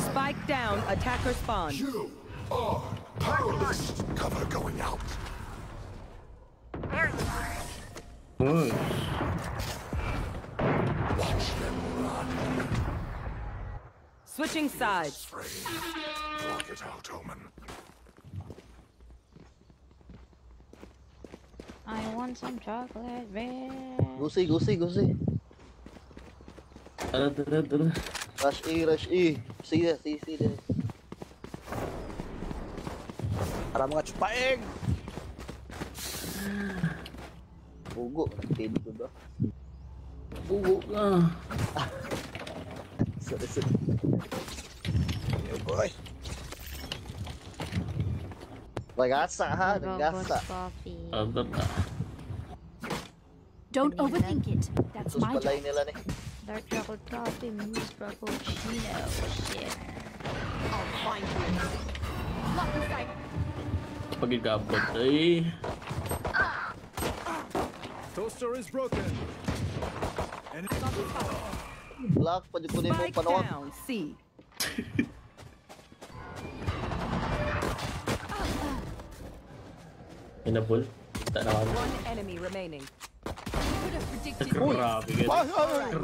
Spike down, attacker. You are powerless. Cover going out. Uy. Watch them run. Switching sides. Afraid. Block it out, Omen. I want some chocolate man. Gusi, gusi, gusi. Tara, tara, tara. Rush E, rush E. See there, see, see there. Para mga chupaeng! Pugo. Pin ko ba? Pugo ka. Sorry, sorry. Yo boy. Nagasa ha, nagasa. coffee. Tara ka. Don't overthink it. That's my job. nila ni. Dark chocolate coffee, mousse frappuccino. Shit. I'll find you. Lock the sight. Pagkikabot ay. Toaster is broken. And Block, pwede ko mo Spike panahon. down, C. Inabol. Tanawan. One enemy remaining. Could have predicted Grabe ka.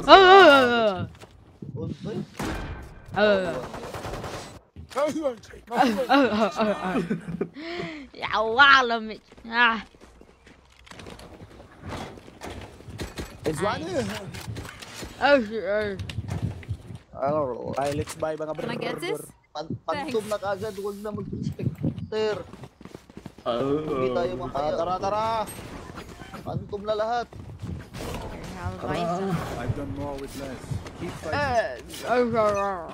Ah! Unsay? Ah! Yawa, lamig. Ah! It's one. Oh, sure. Ano? Ay, let's buy mga Can I get this? Pan pantom na kagad, huwag na mag-inspector. Oh, Hindi tayo Tara, makaya. tara, tara! Pantom na lahat. I've done more with less. Keep Uh, fighting. oh, sure, sure.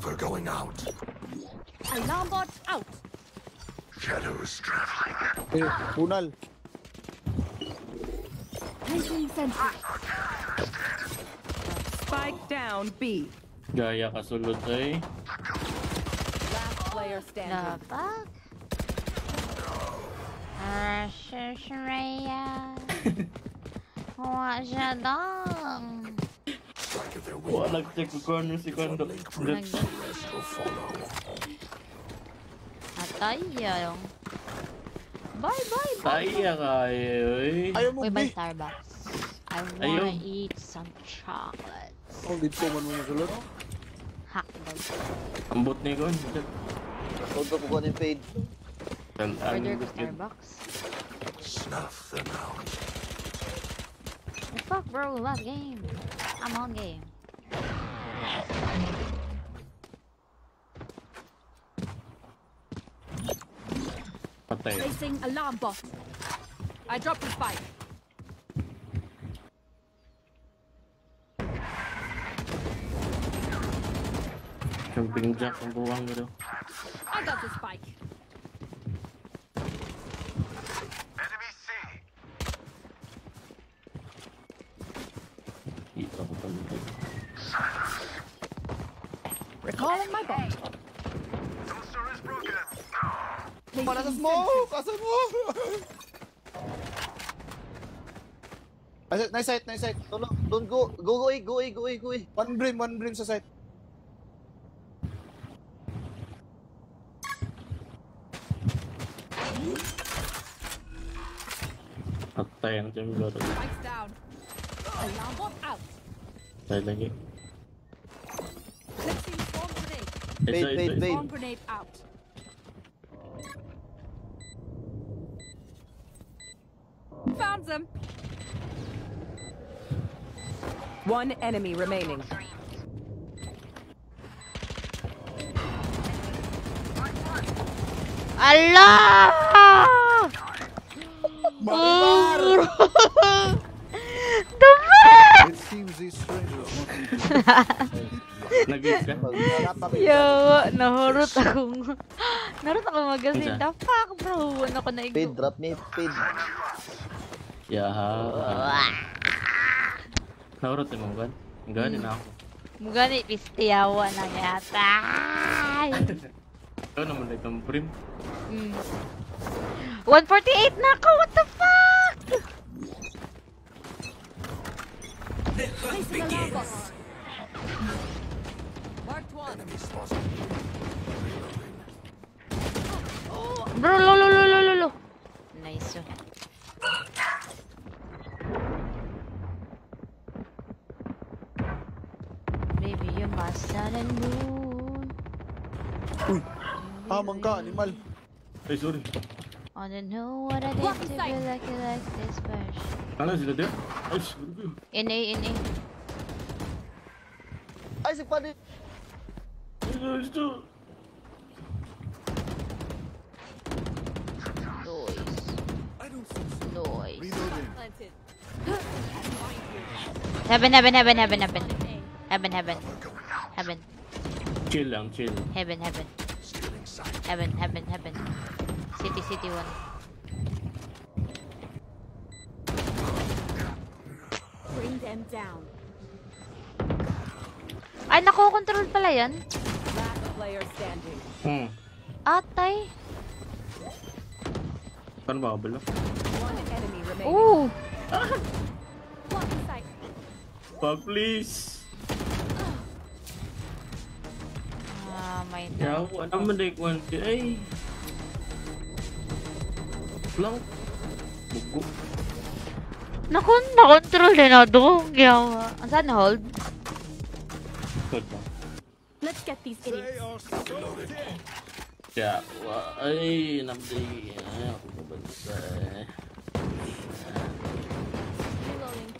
Cover going out. Alarm bot out. Shadows traveling. Eh, punal. Placing sentry. Spike down B. Gaya kasulod ay. Last player The standing. fuck? Russia Shreya. What siya dong? Wala ko corner si Kondo. Atay yung. Bye bye bye. Kaya kaya, oy. Ayaw mo, Uy, by B. Starbucks. I wanna Ayaw. eat some chocolate. Oh, dito man mo masulot. Hotdog. Ambot ni Kon. Huwag ka po ko ni Fade. Order ko Starbucks. Snuff them out. The fuck bro, last game. I'm on game. Patay. Placing alarm bot. I dropped the spike. Jumping jack ang buwang mo daw. I got the spike. Recalling my bot. Para sa smoke! Asa mo? Ay, nice sight, nice sight. Don't, don't go. Go, go, go, go, go. One brim, one brim sa site. Patay ang chamber. Spikes down. Alarm bot out. Patay lagi. Grenade. Isa, Fade, isa, fade, isa. fade. Swarm grenade out. Found them. One enemy remaining. Allah! Marimar! The fuck? It seems these strangers want me to Nag-hit ka? Yo, nahurot akong... Nahurot akong magasin. Isa. The fuck, bro? Ano ko na Fade, drop me, Fade. Yaha. Naurot ni mo kan? Gani na ako. Mugani, pistiyawa na yata. Ikaw naman like ang prim. Mm. 148 na ako, what the fuck? Placing alarm bot. Marked one. Bro, lo, lo, lo, lo, lo, lo. Nice. Baby, you're my sun and moon. Uy! Tamang ka, animal. Ay, sorry. Wanna know what I did to be like you like this first. Ano sila din? Ay, sorry. In A, in A. Ay, si Pani. Ito. Noise. Planted. Heaven, heaven, heaven, heaven, heaven. Heaven, heaven. Heaven, Chill lang, chill. heaven, heaven. Heaven, heaven, heaven. City, city one. Bring them down. Ay, nakokontrol pala yan. Last player standing. Hmm. Atay. Paano ba kabalo? One enemy remaining. Ooh. Blocking sight. Fuck, please. Ah, may Yaw, ano man like one day. Ay. Lang. Bugo. Naku, nakontrol din ako. Dugong yawa. Ang saan hold? Good ba? Let's get these idiots. Dạ, ay, namdi. Ay, ako babantay.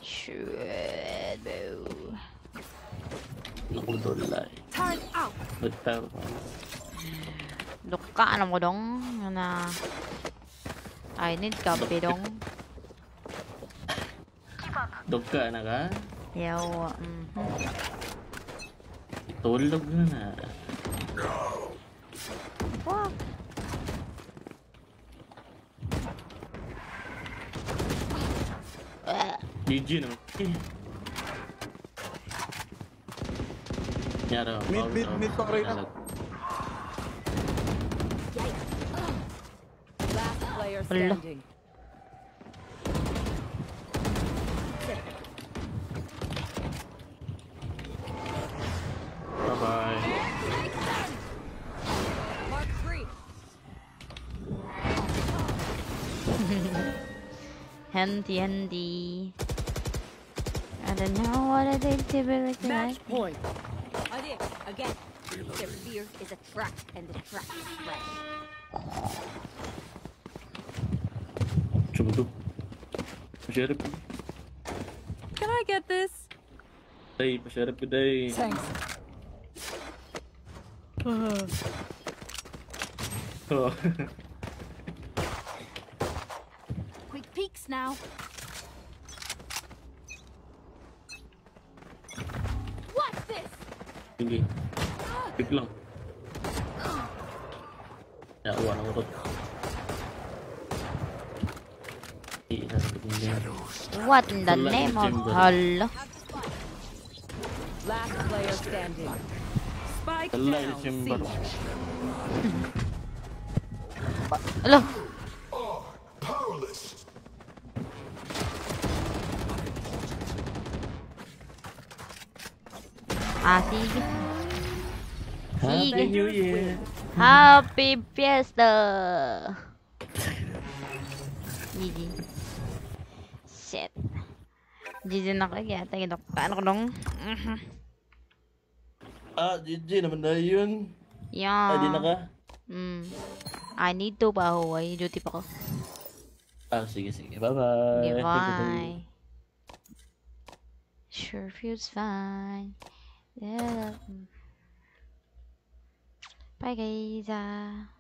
Shit, bro. Nakudulay. Turn out. Betul. Duka na mo dong. Na. I need copy dong. Duka na ka? Yaw. mhm. Tulog na na. Fuck. GG naman. Nyara. Mid, mid, mid pa Reyna. Last player standing. Handy, handy. I don't know what I did to be like Match that. point. Idea. Again. Their fear is a trap, and the trap is fresh. Coba tuh. Masyarap. Can I get this? Day, masyarap ko day. Thanks. Oh. Quick peeks now. What's this? Sige. Big lang. Ya, uwan ako to. Iisasabit mo din. What in the Wala name yung of chamber. Allah? Last player standing. Spike Wala down. yung Ah, sige. Happy Sige. New Year! Happy Fiesta! GG. Shit. GG na kayo. Kaya tayo dok. Paano ko dong? Mhm. Ah, GG naman na yun. Yeah. Ay, di na ka? Mm. I need to pa Hawaii. Duty pa ko. Ah, sige, sige. Bye-bye. Okay, bye. Sure feels fine. Yeah. Bye guys. Ah.